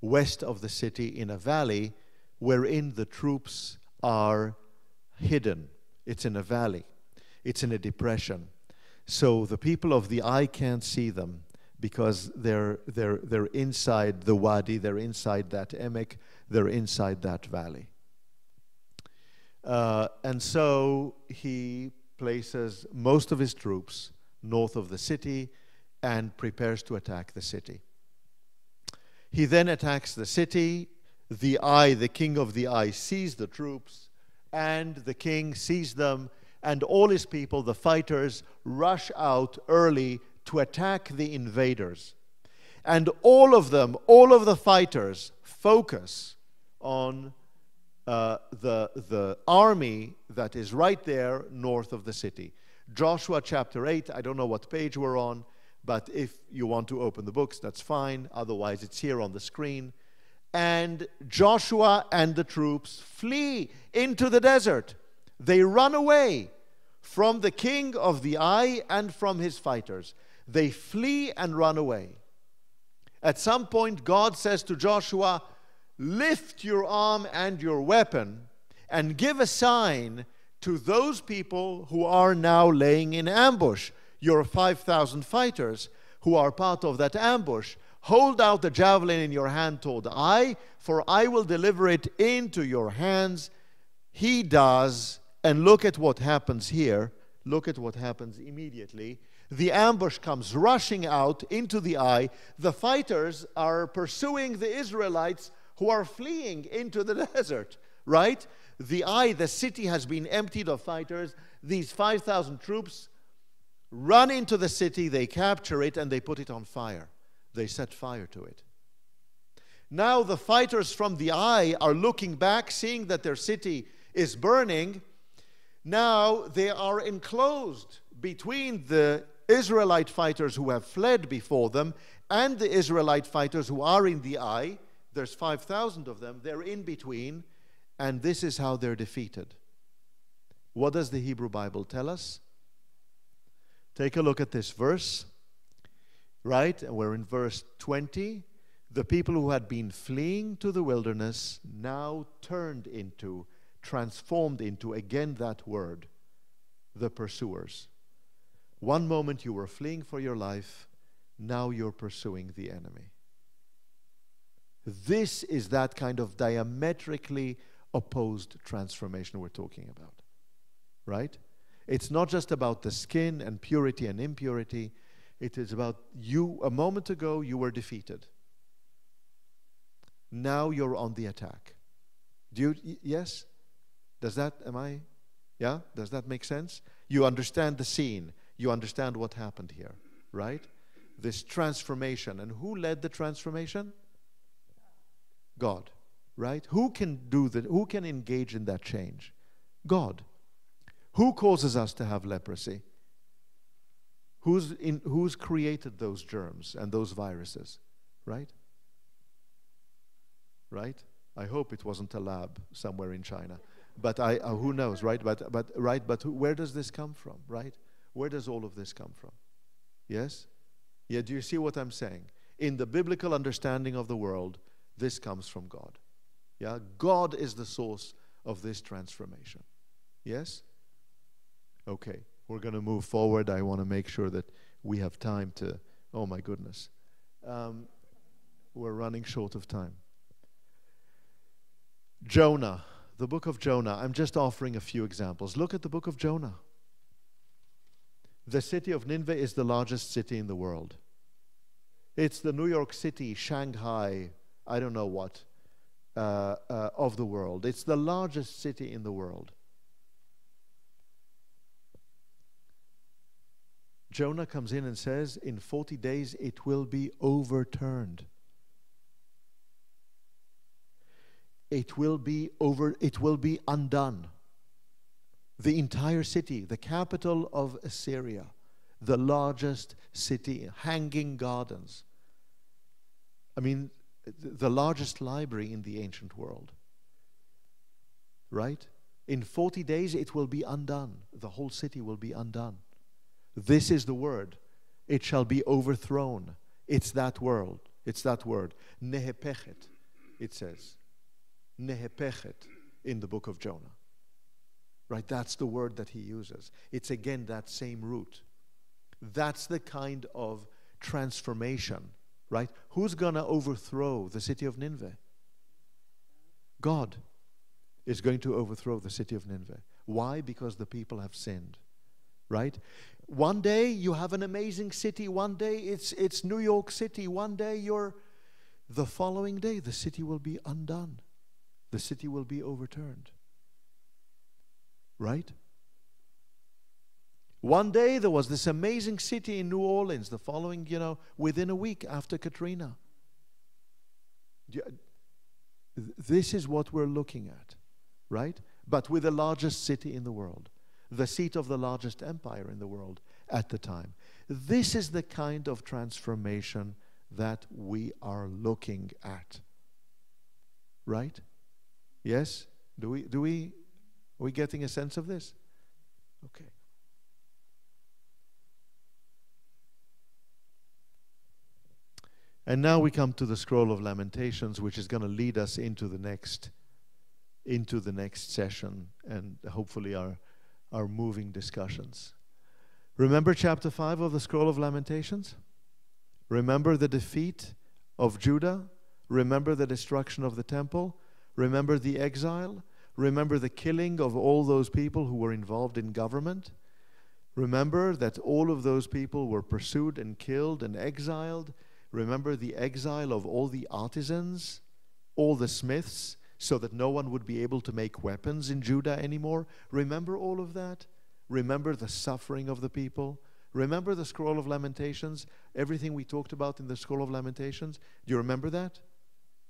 west of the city in a valley wherein the troops are hidden. It's in a valley, it's in a depression. So the people of the Ai can't see them because they're, they're, they're inside the wadi, they're inside that emek, they're inside that valley. Uh, and so he places most of his troops north of the city and prepares to attack the city. He then attacks the city. The Ai, the king of the Ai, sees the troops, and the king sees them, and all his people, the fighters, rush out early to attack the invaders. And all of them, all of the fighters, focus on uh, the, the army that is right there north of the city. Joshua chapter 8, I don't know what page we're on, but if you want to open the books, that's fine. Otherwise, it's here on the screen. And Joshua and the troops flee into the desert. They run away from the king of the Ai and from his fighters. They flee and run away. At some point, God says to Joshua, Lift your arm and your weapon and give a sign to those people who are now laying in ambush your 5,000 fighters who are part of that ambush. Hold out the javelin in your hand toward Ai, for I will deliver it into your hands. He does, and look at what happens here. Look at what happens immediately. The ambush comes rushing out into the Ai. The fighters are pursuing the Israelites who are fleeing into the <laughs> desert, right? The Ai, the city, has been emptied of fighters. These 5,000 troops run into the city, they capture it, and they put it on fire. They set fire to it. Now the fighters from the Ai are looking back, seeing that their city is burning. Now they are enclosed between the Israelite fighters who have fled before them and the Israelite fighters who are in the Ai. There's 5,000 of them. They're in between, and this is how they're defeated. What does the Hebrew Bible tell us? Take a look at this verse, right? And we're in verse 20. The people who had been fleeing to the wilderness now turned into, transformed into, again that word, the pursuers. One moment you were fleeing for your life, now you're pursuing the enemy. This is that kind of diametrically opposed transformation we're talking about, right? It's not just about the skin and purity and impurity. It is about you. A moment ago, you were defeated. Now you're on the attack. Do you, yes? Does that, am I, yeah? Does that make sense? You understand the scene. You understand what happened here, right? This transformation. And who led the transformation? God, right? Who can do that? Who can engage in that change? God. Who causes us to have leprosy? Who's, in, who's created those germs and those viruses? Right? Right? I hope it wasn't a lab somewhere in China. But I, uh, who knows, right? But, but, right? But who, where does this come from, right? Where does all of this come from? Yes? Yeah, do you see what I'm saying? In the biblical understanding of the world, this comes from God. Yeah, God is the source of this transformation. Yes? Okay, we're going to move forward. I want to make sure that we have time to. Oh my goodness. Um, we're running short of time. Jonah, the book of Jonah. I'm just offering a few examples. Look at the book of Jonah. The city of Nineveh is the largest city in the world. It's the New York City, Shanghai, I don't know what, uh, uh, of the world. It's the largest city in the world. Jonah comes in and says, In 40 days it will be overturned. It will be over, it will be undone. The entire city, the capital of Assyria, the largest city, hanging gardens. I mean, the largest library in the ancient world. Right? In 40 days it will be undone. The whole city will be undone. This is the word. It shall be overthrown. It's that word. It's that word. Nehepechet, it says. Nehepechet in the book of Jonah. Right? That's the word that he uses. It's again that same root. That's the kind of transformation, right? Who's going to overthrow the city of Nineveh? God is going to overthrow the city of Nineveh. Why? Because the people have sinned, right? One day you have an amazing city. One day it's, it's New York City. One day you're. The following day, the city will be undone. The city will be overturned. Right? One day there was this amazing city in New Orleans. The following, you know, within a week after Katrina. This is what we're looking at, right? But with the largest city in the world the seat of the largest empire in the world at the time. This is the kind of transformation that we are looking at. Right? Yes? Do we do we are we getting a sense of this? Okay. And now we come to the scroll of lamentations which is going to lead us into the next into the next session and hopefully our are moving discussions. Remember chapter 5 of the Scroll of Lamentations? Remember the defeat of Judah? Remember the destruction of the temple? Remember the exile? Remember the killing of all those people who were involved in government? Remember that all of those people were pursued and killed and exiled? Remember the exile of all the artisans, all the smiths, so that no one would be able to make weapons in Judah anymore. Remember all of that? Remember the suffering of the people? Remember the scroll of lamentations? Everything we talked about in the scroll of lamentations? Do you remember that?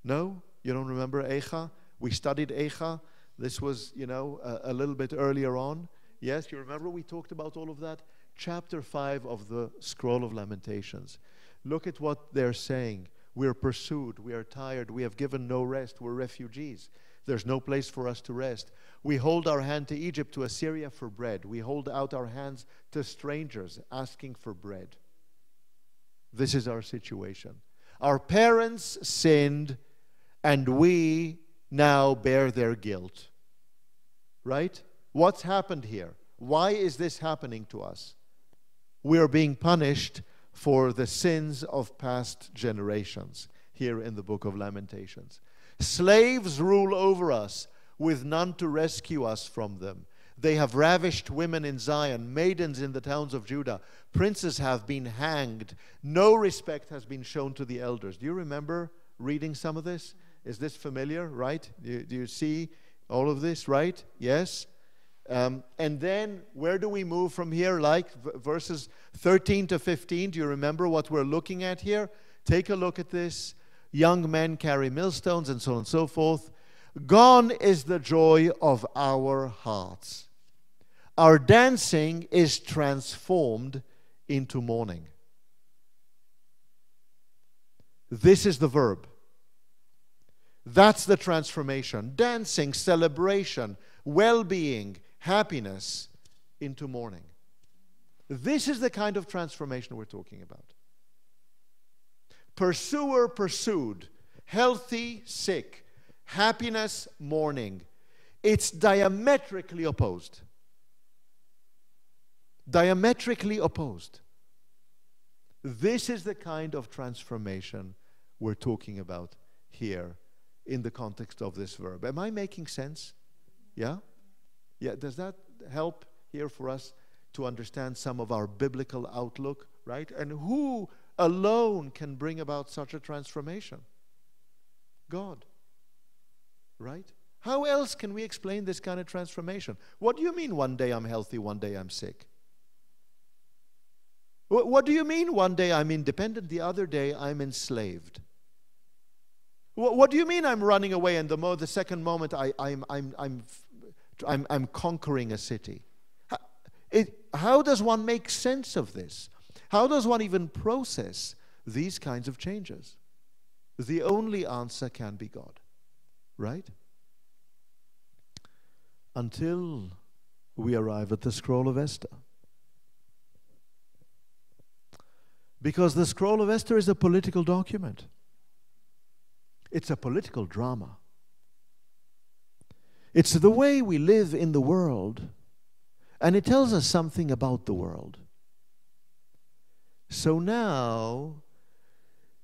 No? You don't remember Eicha? We studied Eicha. This was, you know, a, a little bit earlier on. Yes, you remember we talked about all of that? Chapter 5 of the scroll of lamentations. Look at what they're saying. We are pursued. We are tired. We have given no rest. We're refugees. There's no place for us to rest. We hold our hand to Egypt, to Assyria for bread. We hold out our hands to strangers asking for bread. This is our situation. Our parents sinned, and we now bear their guilt. Right? What's happened here? Why is this happening to us? We are being punished for the sins of past generations here in the book of Lamentations. Slaves rule over us with none to rescue us from them. They have ravished women in Zion, maidens in the towns of Judah. Princes have been hanged. No respect has been shown to the elders. Do you remember reading some of this? Is this familiar, right? Do you, do you see all of this, right? Yes? Um, and then where do we move from here? Like verses 13 to 15. Do you remember what we're looking at here? Take a look at this. Young men carry millstones and so on and so forth. Gone is the joy of our hearts. Our dancing is transformed into mourning. This is the verb. That's the transformation. Dancing, celebration, well being, happiness into mourning. This is the kind of transformation we're talking about. pursuer pursued, healthy sick, happiness mourning. It's diametrically opposed. Diametrically opposed. This is the kind of transformation we're talking about here in the context of this verb. Am I making sense? Yeah? Yeah, does that help here for us to understand some of our biblical outlook, right? And who alone can bring about such a transformation? God. Right? How else can we explain this kind of transformation? What do you mean one day I'm healthy, one day I'm sick? What do you mean one day I'm independent, the other day I'm enslaved? What do you mean I'm running away and the, mo- the second moment I, I'm, I'm, I'm, I'm, I'm conquering a city? How, it, how does one make sense of this? How does one even process these kinds of changes? The only answer can be God, right? Until we arrive at the scroll of Esther. Because the scroll of Esther is a political document. It's a political drama. It's the way we live in the world, and it tells us something about the world. So now,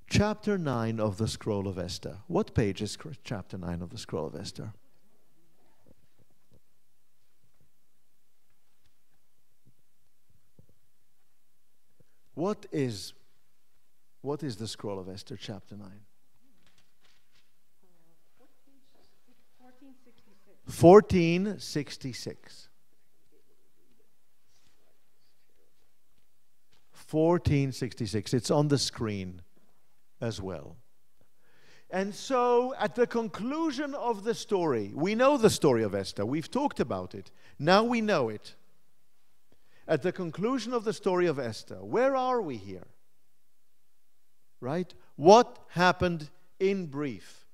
chapter 9 of the scroll of Esther. What page is chapter 9 of the scroll of Esther? What is what is the scroll of Esther chapter 9? 1466. 1466. It's on the screen as well. And so, at the conclusion of the story, we know the story of Esther. We've talked about it. Now we know it. At the conclusion of the story of Esther, where are we here? Right? What happened in brief?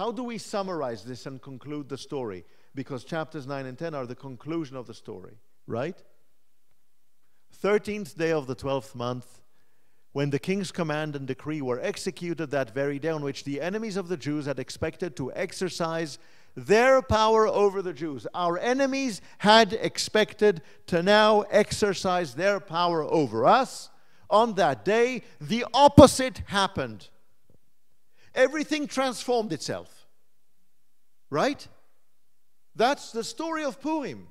How do we summarize this and conclude the story? Because chapters 9 and 10 are the conclusion of the story, right? 13th day of the 12th month, when the king's command and decree were executed that very day on which the enemies of the Jews had expected to exercise their power over the Jews. Our enemies had expected to now exercise their power over us. On that day, the opposite happened. Everything transformed itself. Right? That's the story of Purim.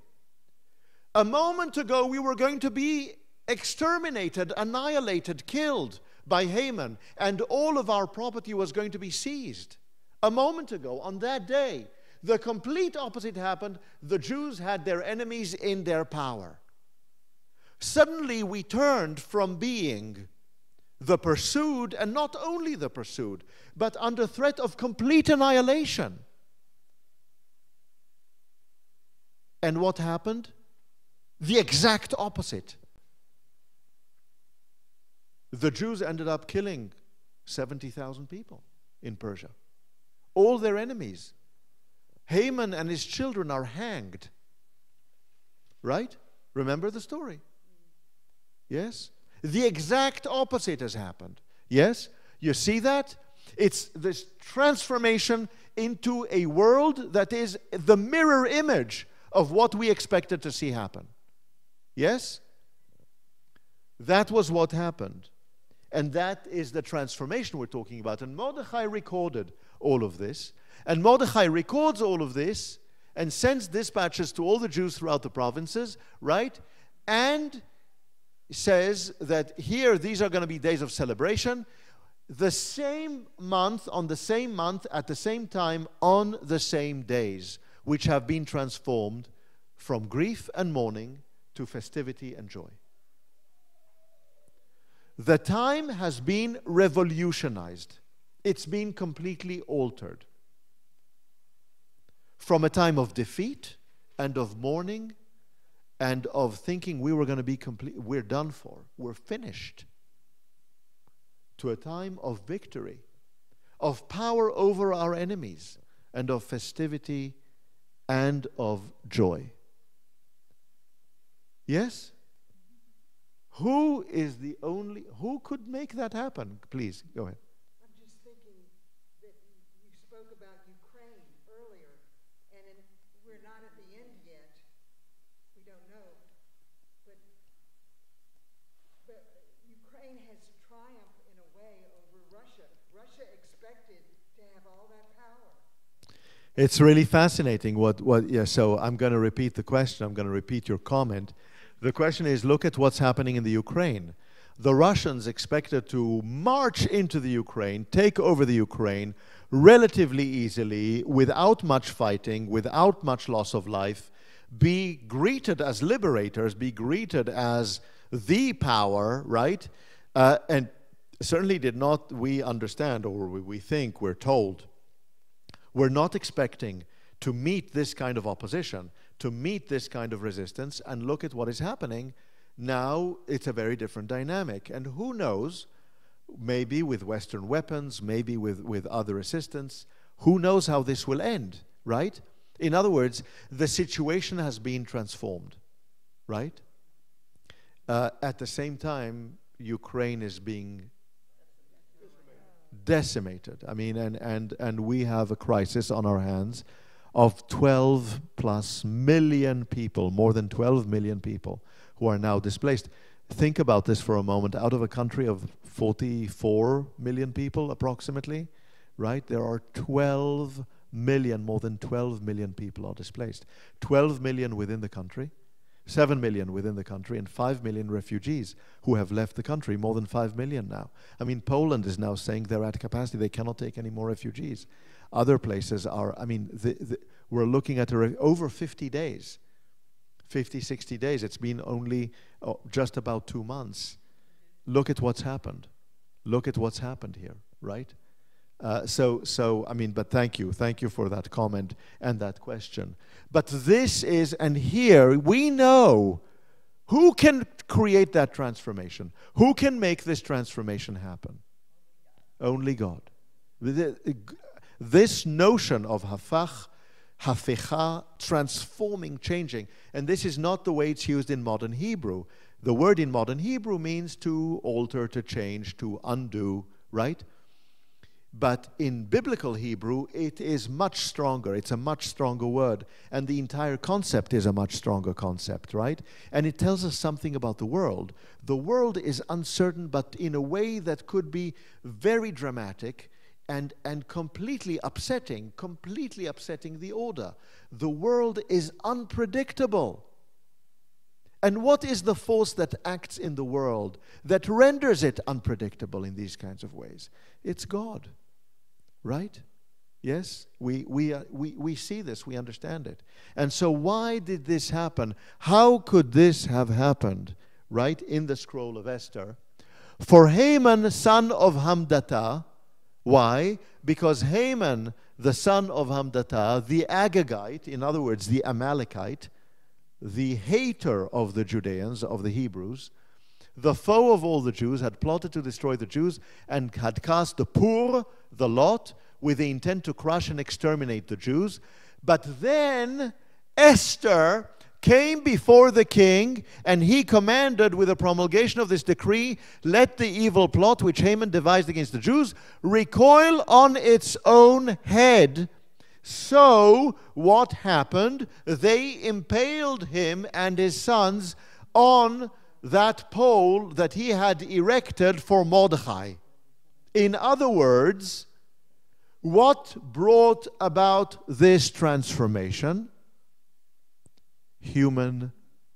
A moment ago, we were going to be exterminated, annihilated, killed by Haman, and all of our property was going to be seized. A moment ago, on that day, the complete opposite happened. The Jews had their enemies in their power. Suddenly, we turned from being the pursued, and not only the pursued, but under threat of complete annihilation. And what happened? The exact opposite. The Jews ended up killing 70,000 people in Persia. All their enemies. Haman and his children are hanged. Right? Remember the story? Yes? The exact opposite has happened. Yes? You see that? It's this transformation into a world that is the mirror image of what we expected to see happen. Yes? That was what happened. And that is the transformation we're talking about. And Mordechai recorded all of this. And Mordechai records all of this and sends dispatches to all the Jews throughout the provinces, right? And says that here these are going to be days of celebration. The same month, on the same month, at the same time, on the same days, which have been transformed from grief and mourning to festivity and joy. The time has been revolutionized, it's been completely altered. From a time of defeat and of mourning and of thinking we were going to be complete, we're done for, we're finished, to a time of victory, of power over our enemies, and of festivity and of joy. Yes? Who is the only, who could make that happen? Please, go ahead. I'm just thinking that you, you spoke about Ukraine earlier, and in, we're not at the end yet. We don't know. But, but Ukraine has triumphed in a way over Russia. Russia expected to have all that power. It's really fascinating what, what yeah, so I'm going to repeat the question, I'm going to repeat your comment. The question is look at what's happening in the Ukraine. The Russians expected to march into the Ukraine, take over the Ukraine relatively easily, without much fighting, without much loss of life, be greeted as liberators, be greeted as the power, right? Uh, and certainly did not we understand, or we, we think, we're told, we're not expecting to meet this kind of opposition, to meet this kind of resistance, and look at what is happening. Now it's a very different dynamic. And who knows, maybe with Western weapons, maybe with, with other assistance, who knows how this will end, right? In other words, the situation has been transformed, right? Uh, at the same time, Ukraine is being decimated. I mean, and, and, and we have a crisis on our hands of 12 plus million people, more than 12 million people who are now displaced. Think about this for a moment. Out of a country of 44 million people, approximately, right? There are 12 million, more than 12 million people are displaced. 12 million within the country, 7 million within the country, and 5 million refugees who have left the country, more than 5 million now. I mean, Poland is now saying they're at capacity, they cannot take any more refugees. Other places are, I mean, the, the, we're looking at over 50 days, 50, 60 days. It's been only oh, just about two months. Look at what's happened. Look at what's happened here, right? Uh, so, so I mean, but thank you, thank you for that comment and that question. But this is, and here we know who can create that transformation. Who can make this transformation happen? Only God. This notion of hafach, hafecha, transforming, changing, and this is not the way it's used in modern Hebrew. The word in modern Hebrew means to alter, to change, to undo, right? But in biblical Hebrew, it is much stronger. It's a much stronger word. And the entire concept is a much stronger concept, right? And it tells us something about the world. The world is uncertain, but in a way that could be very dramatic and, and completely upsetting, completely upsetting the order. The world is unpredictable. And what is the force that acts in the world that renders it unpredictable in these kinds of ways? It's God, right? Yes, we, we, uh, we, we see this, we understand it. And so, why did this happen? How could this have happened, right, in the scroll of Esther? For Haman, son of Hamdatha, why? Because Haman, the son of Hamdatha, the Agagite, in other words, the Amalekite, the hater of the Judeans, of the Hebrews, the foe of all the Jews, had plotted to destroy the Jews and had cast the pur, the lot, with the intent to crush and exterminate the Jews. But then Esther came before the king, and he commanded, with the promulgation of this decree, let the evil plot which Haman devised against the Jews recoil on its own head. So, what happened? They impaled him and his sons on that pole that he had erected for Mordechai. In other words, what brought about this transformation? Human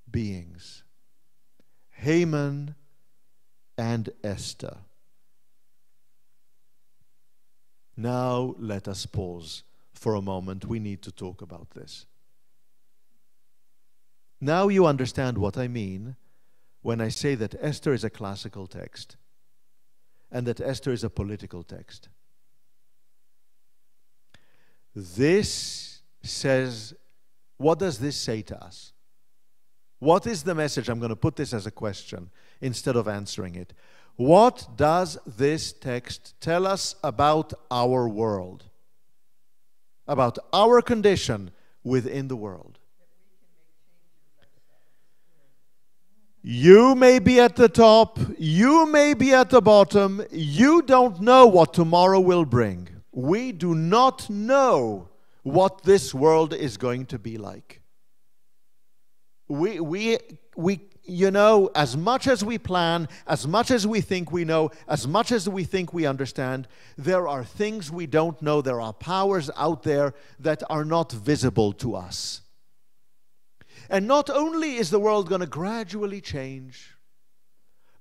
beings. Haman and Esther. Now let us pause for a moment. We need to talk about this. Now you understand what I mean when I say that Esther is a classical text and that Esther is a political text. This says, what does this say to us? What is the message? I'm going to put this as a question instead of answering it. What does this text tell us about our world? About our condition within the world? You may be at the top, you may be at the bottom, you don't know what tomorrow will bring. We do not know what this world is going to be like. We, we, we, you know, as much as we plan, as much as we think we know, as much as we think we understand, there are things we don't know. There are powers out there that are not visible to us. And not only is the world going to gradually change,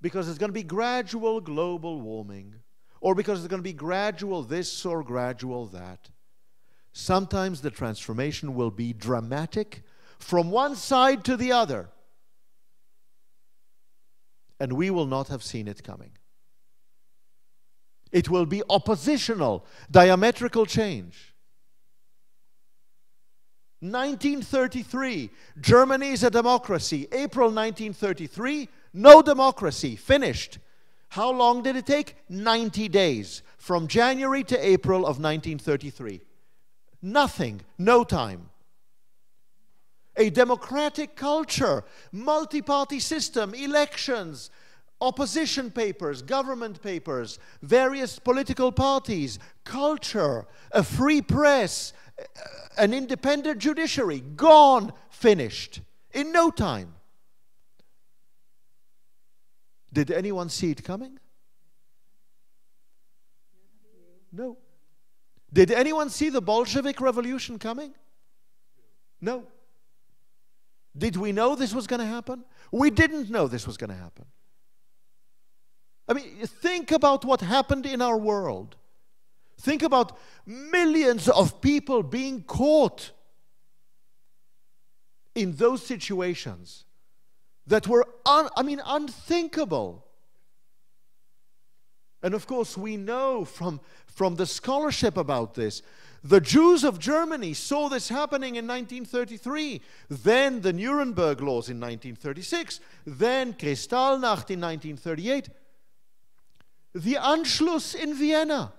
because it's going to be gradual global warming, or because it's going to be gradual this or gradual that. Sometimes the transformation will be dramatic from one side to the other, and we will not have seen it coming. It will be oppositional, diametrical change. 1933, Germany is a democracy. April 1933, no democracy, finished. How long did it take? 90 days, from January to April of 1933. Nothing, no time. A democratic culture, multi party system, elections, opposition papers, government papers, various political parties, culture, a free press, an independent judiciary, gone, finished, in no time. Did anyone see it coming? No. Did anyone see the Bolshevik Revolution coming? No. Did we know this was going to happen? We didn't know this was going to happen. I mean, think about what happened in our world. Think about millions of people being caught in those situations that were, I mean, unthinkable. And of course, we know from, from the scholarship about this, the Jews of Germany saw this happening in 1933, then the Nuremberg laws in 1936, then Kristallnacht in 1938, the Anschluss in Vienna.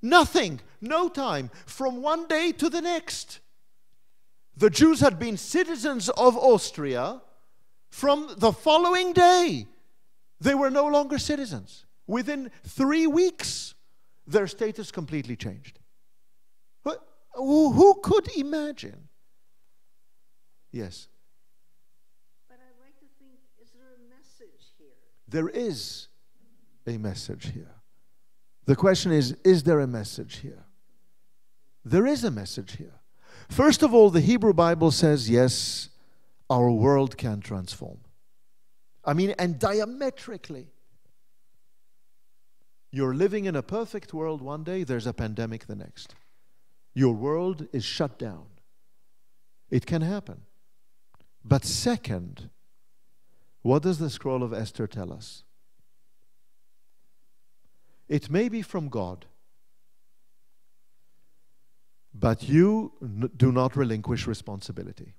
Nothing, no time, from one day to the next. The Jews had been citizens of Austria from the following day. They were no longer citizens. Within three weeks, their status completely changed. Who could imagine? Yes. But I'd like to think, is there a message here? There is a message here. The question is is there a message here? There is a message here. First of all, the Hebrew Bible says, yes, our world can transform. I mean, and diametrically. You're living in a perfect world one day, there's a pandemic the next. Your world is shut down. It can happen. But second, what does the scroll of Esther tell us? It may be from God, but you do not relinquish responsibility.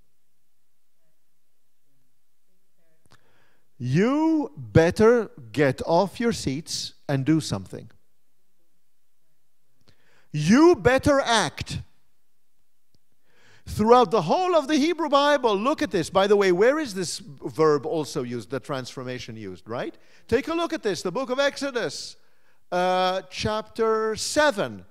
You better get off your seats and do something. You better act. Throughout the whole of the Hebrew Bible, look at this. By the way, where is this verb also used, the transformation used, right? Take a look at this, the book of Exodus, uh, chapter 7.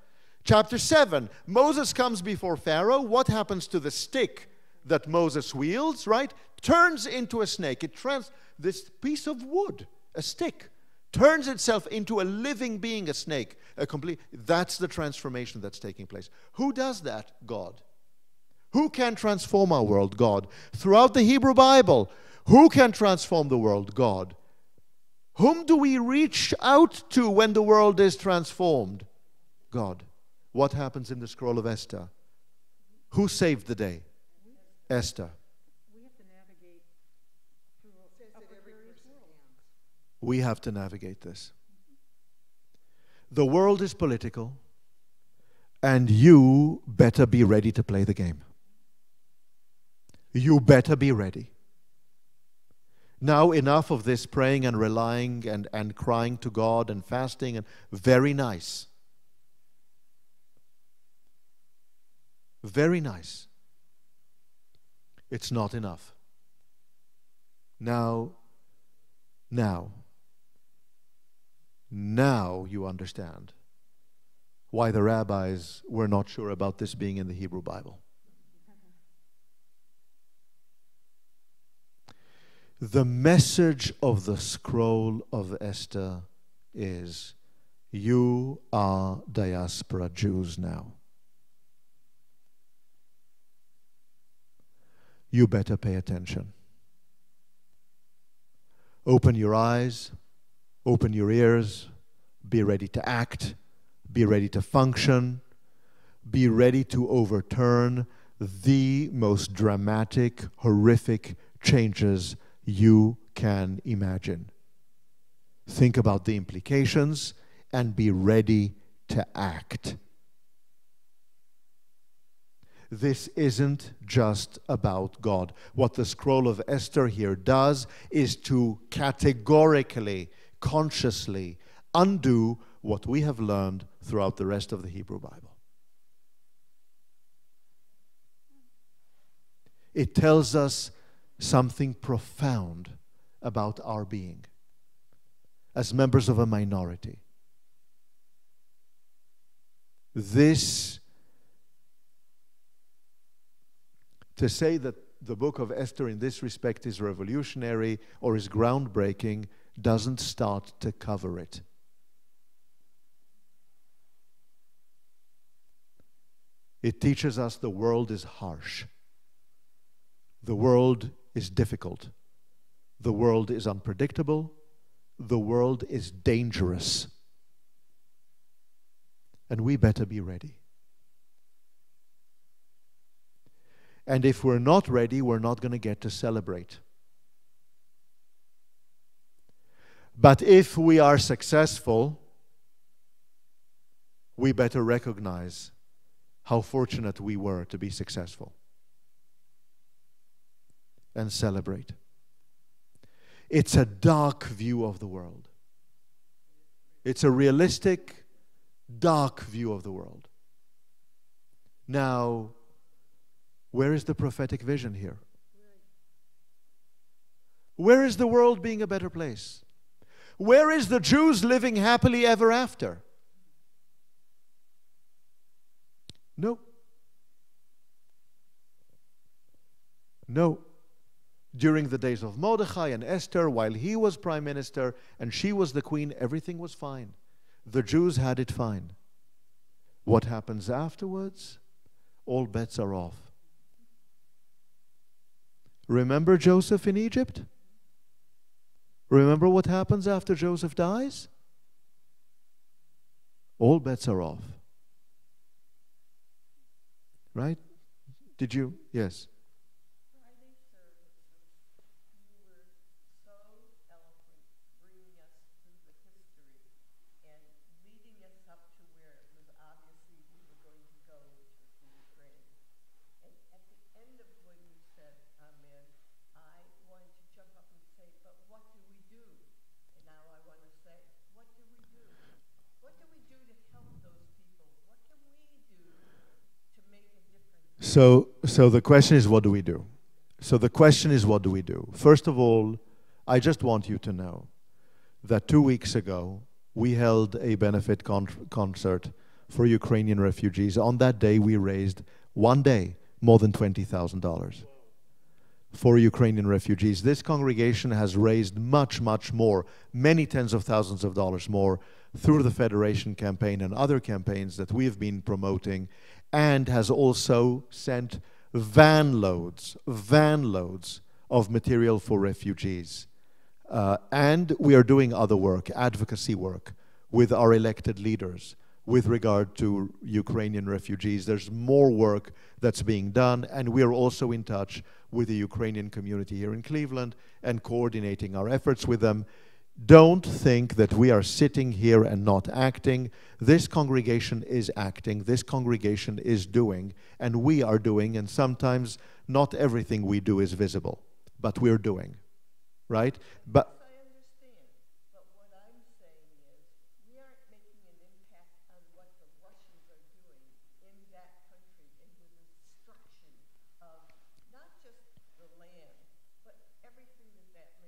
Chapter 7, Moses comes before Pharaoh. What happens to the stick that Moses wields, right? Turns into a snake. It trans this piece of wood, a stick, turns itself into a living being, a snake, a complete that's the transformation that's taking place. Who does that? God. Who can transform our world? God. Throughout the Hebrew Bible, who can transform the world? God. Whom do we reach out to when the world is transformed? God. What happens in the scroll of Esther? Who saved the day? Esther. We have to navigate through a says that every person counts. We have to navigate this. The world is political, and you better be ready to play the game. You better be ready. Now, enough of this praying and relying and, and crying to God and fasting, and very nice. Very nice. It's not enough. Now, now, now you understand why the rabbis were not sure about this being in the Hebrew Bible. The message of the scroll of Esther is you are diaspora Jews now. You better pay attention. Open your eyes, open your ears, be ready to act, be ready to function, be ready to overturn the most dramatic, horrific changes you can imagine. Think about the implications and be ready to act. This isn't just about God. What the scroll of Esther here does is to categorically, consciously undo what we have learned throughout the rest of the Hebrew Bible. It tells us something profound about our being as members of a minority. This, to say that the book of Esther in this respect is revolutionary or is groundbreaking doesn't start to cover it. It teaches us the world is harsh. The world is difficult. The world is unpredictable. The world is dangerous. And we better be ready. And if we're not ready, we're not going to get to celebrate. But if we are successful, we better recognize how fortunate we were to be successful and celebrate. It's a dark view of the world. It's a realistic, dark view of the world. Now, where is the prophetic vision here? Where is the world being a better place? Where is the Jews living happily ever after? No. No. During the days of Mordechai and Esther, while he was prime minister and she was the queen, everything was fine. The Jews had it fine. What happens afterwards? All bets are off. Remember Joseph in Egypt? Remember what happens after Joseph dies? All bets are off. Right? Did you? Yes. Friday services, you were so eloquent, bringing us through the history and leading us up to where it was obviously we were going to go, which was the Ukraine. And at the end of when you said amen, I wanted to jump up and say, but what do we do? And now I want to say, what do we do? What do we do to help those people? What can we do to make a difference? So, so the question is, what do we do? So the question is, what do we do? First of all, I just want you to know that two weeks ago we held a benefit con- concert for Ukrainian refugees. On that day, we raised one day more than twenty thousand dollars for Ukrainian refugees. This congregation has raised much, much more, many tens of thousands of dollars more through the Federation campaign and other campaigns that we've been promoting, and has also sent van loads, van loads of material for refugees. Uh, and we are doing other work, advocacy work, with our elected leaders with regard to Ukrainian refugees. There's more work that's being done, and we're also in touch with the Ukrainian community here in Cleveland and coordinating our efforts with them. Don't think that we are sitting here and not acting. This congregation is acting, this congregation is doing, and we are doing, and sometimes not everything we do is visible, but we're doing. Right? But I understand, but what I'm saying is, we aren't making an impact on what the Russians are doing in that country and with the destruction of not just the land, but everything that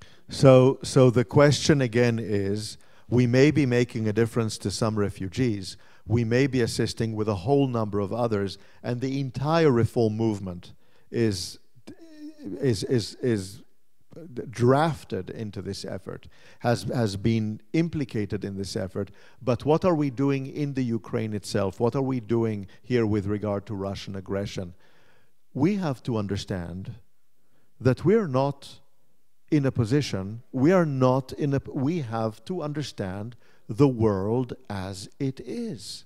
that So, so the question again is we may be making a difference to some refugees, we may be assisting with a whole number of others, and the entire reform movement is, is, is, is drafted into this effort, has, has been implicated in this effort. But what are we doing in the Ukraine itself? What are we doing here with regard to Russian aggression? We have to understand that we're not in a position, we are not in a, we have to understand the world as it is.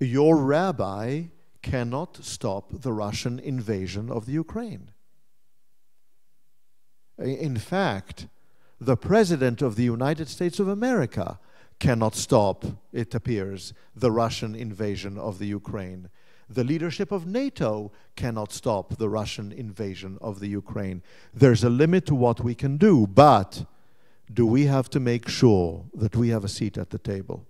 Your rabbi cannot stop the Russian invasion of the Ukraine. In fact, the President of the United States of America cannot stop, it appears, the Russian invasion of the Ukraine. The leadership of NATO cannot stop the Russian invasion of the Ukraine. There's a limit to what we can do, but do we have to make sure that we have a seat at the table?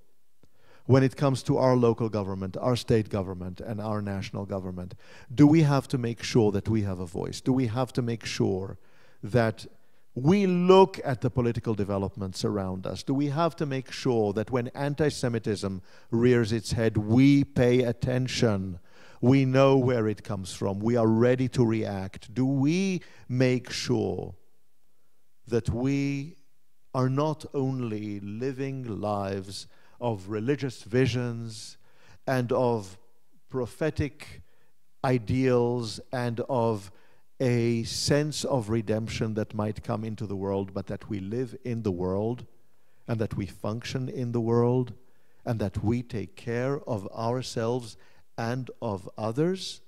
When it comes to our local government, our state government, and our national government, do we have to make sure that we have a voice? Do we have to make sure that we look at the political developments around us? Do we have to make sure that when anti Semitism rears its head, we pay attention we know where it comes from. We are ready to react. Do we make sure that we are not only living lives of religious visions and of prophetic ideals and of a sense of redemption that might come into the world, but that we live in the world and that we function in the world and that we take care of ourselves and of others?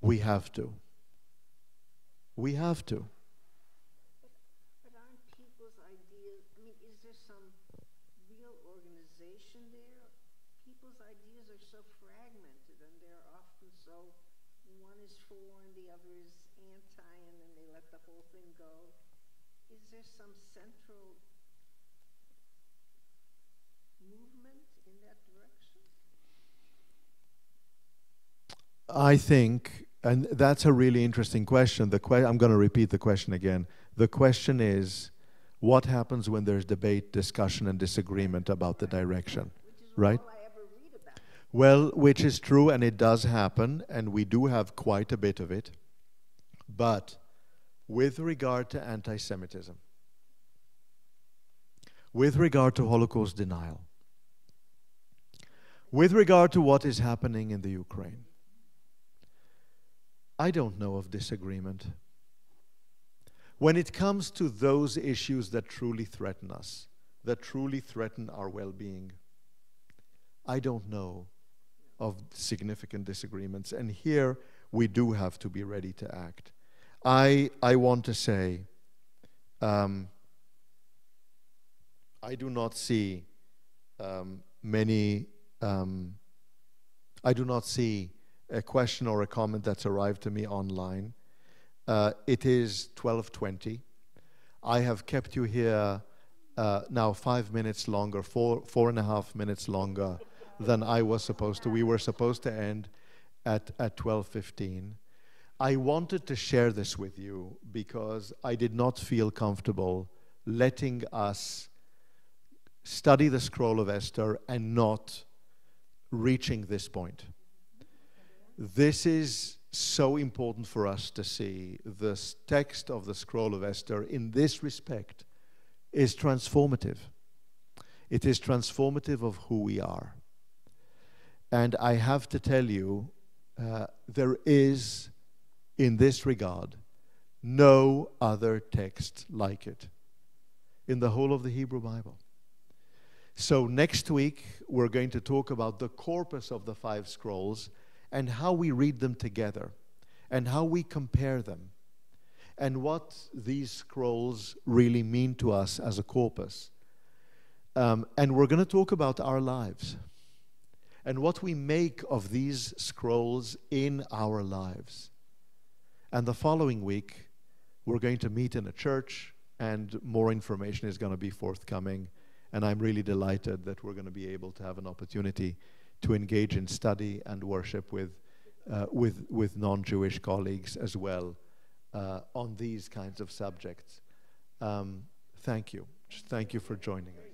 We have to. We have to. But aren't people's ideas, I mean, is there some real organization there? People's ideas are so fragmented and they're often so, one is for and the other is anti and then they let the whole thing go. Is there some central movement in that direction? I think, and that's a really interesting question. The que- I'm going to repeat the question again. The question is what happens when there's debate, discussion, and disagreement about the direction? Right. Well, which is true, and it does happen, and we do have quite a bit of it. But with regard to anti Semitism, with regard to Holocaust denial, with regard to what is happening in the Ukraine, I don't know of disagreement. When it comes to those issues that truly threaten us, that truly threaten our well being, I don't know of significant disagreements. And here we do have to be ready to act. I, I want to say, um, I do not see um, many, um, I do not see a question or a comment that's arrived to me online. Uh, it is 1220. I have kept you here uh, now five minutes longer, four, four and a half minutes longer than I was supposed to. We were supposed to end at, at 12.15. I wanted to share this with you because I did not feel comfortable letting us study the scroll of Esther and not reaching this point. This is so important for us to see. The text of the scroll of Esther, in this respect, is transformative. It is transformative of who we are. And I have to tell you, uh, there is, in this regard, no other text like it in the whole of the Hebrew Bible. So, next week, we're going to talk about the corpus of the five scrolls and how we read them together and how we compare them and what these scrolls really mean to us as a corpus. Um, and we're going to talk about our lives and what we make of these scrolls in our lives. And the following week, we're going to meet in a church, and more information is going to be forthcoming. And I'm really delighted that we're going to be able to have an opportunity to engage in study and worship with uh, with with non-Jewish colleagues as well uh, on these kinds of subjects. Um, thank you. Just thank you for joining us.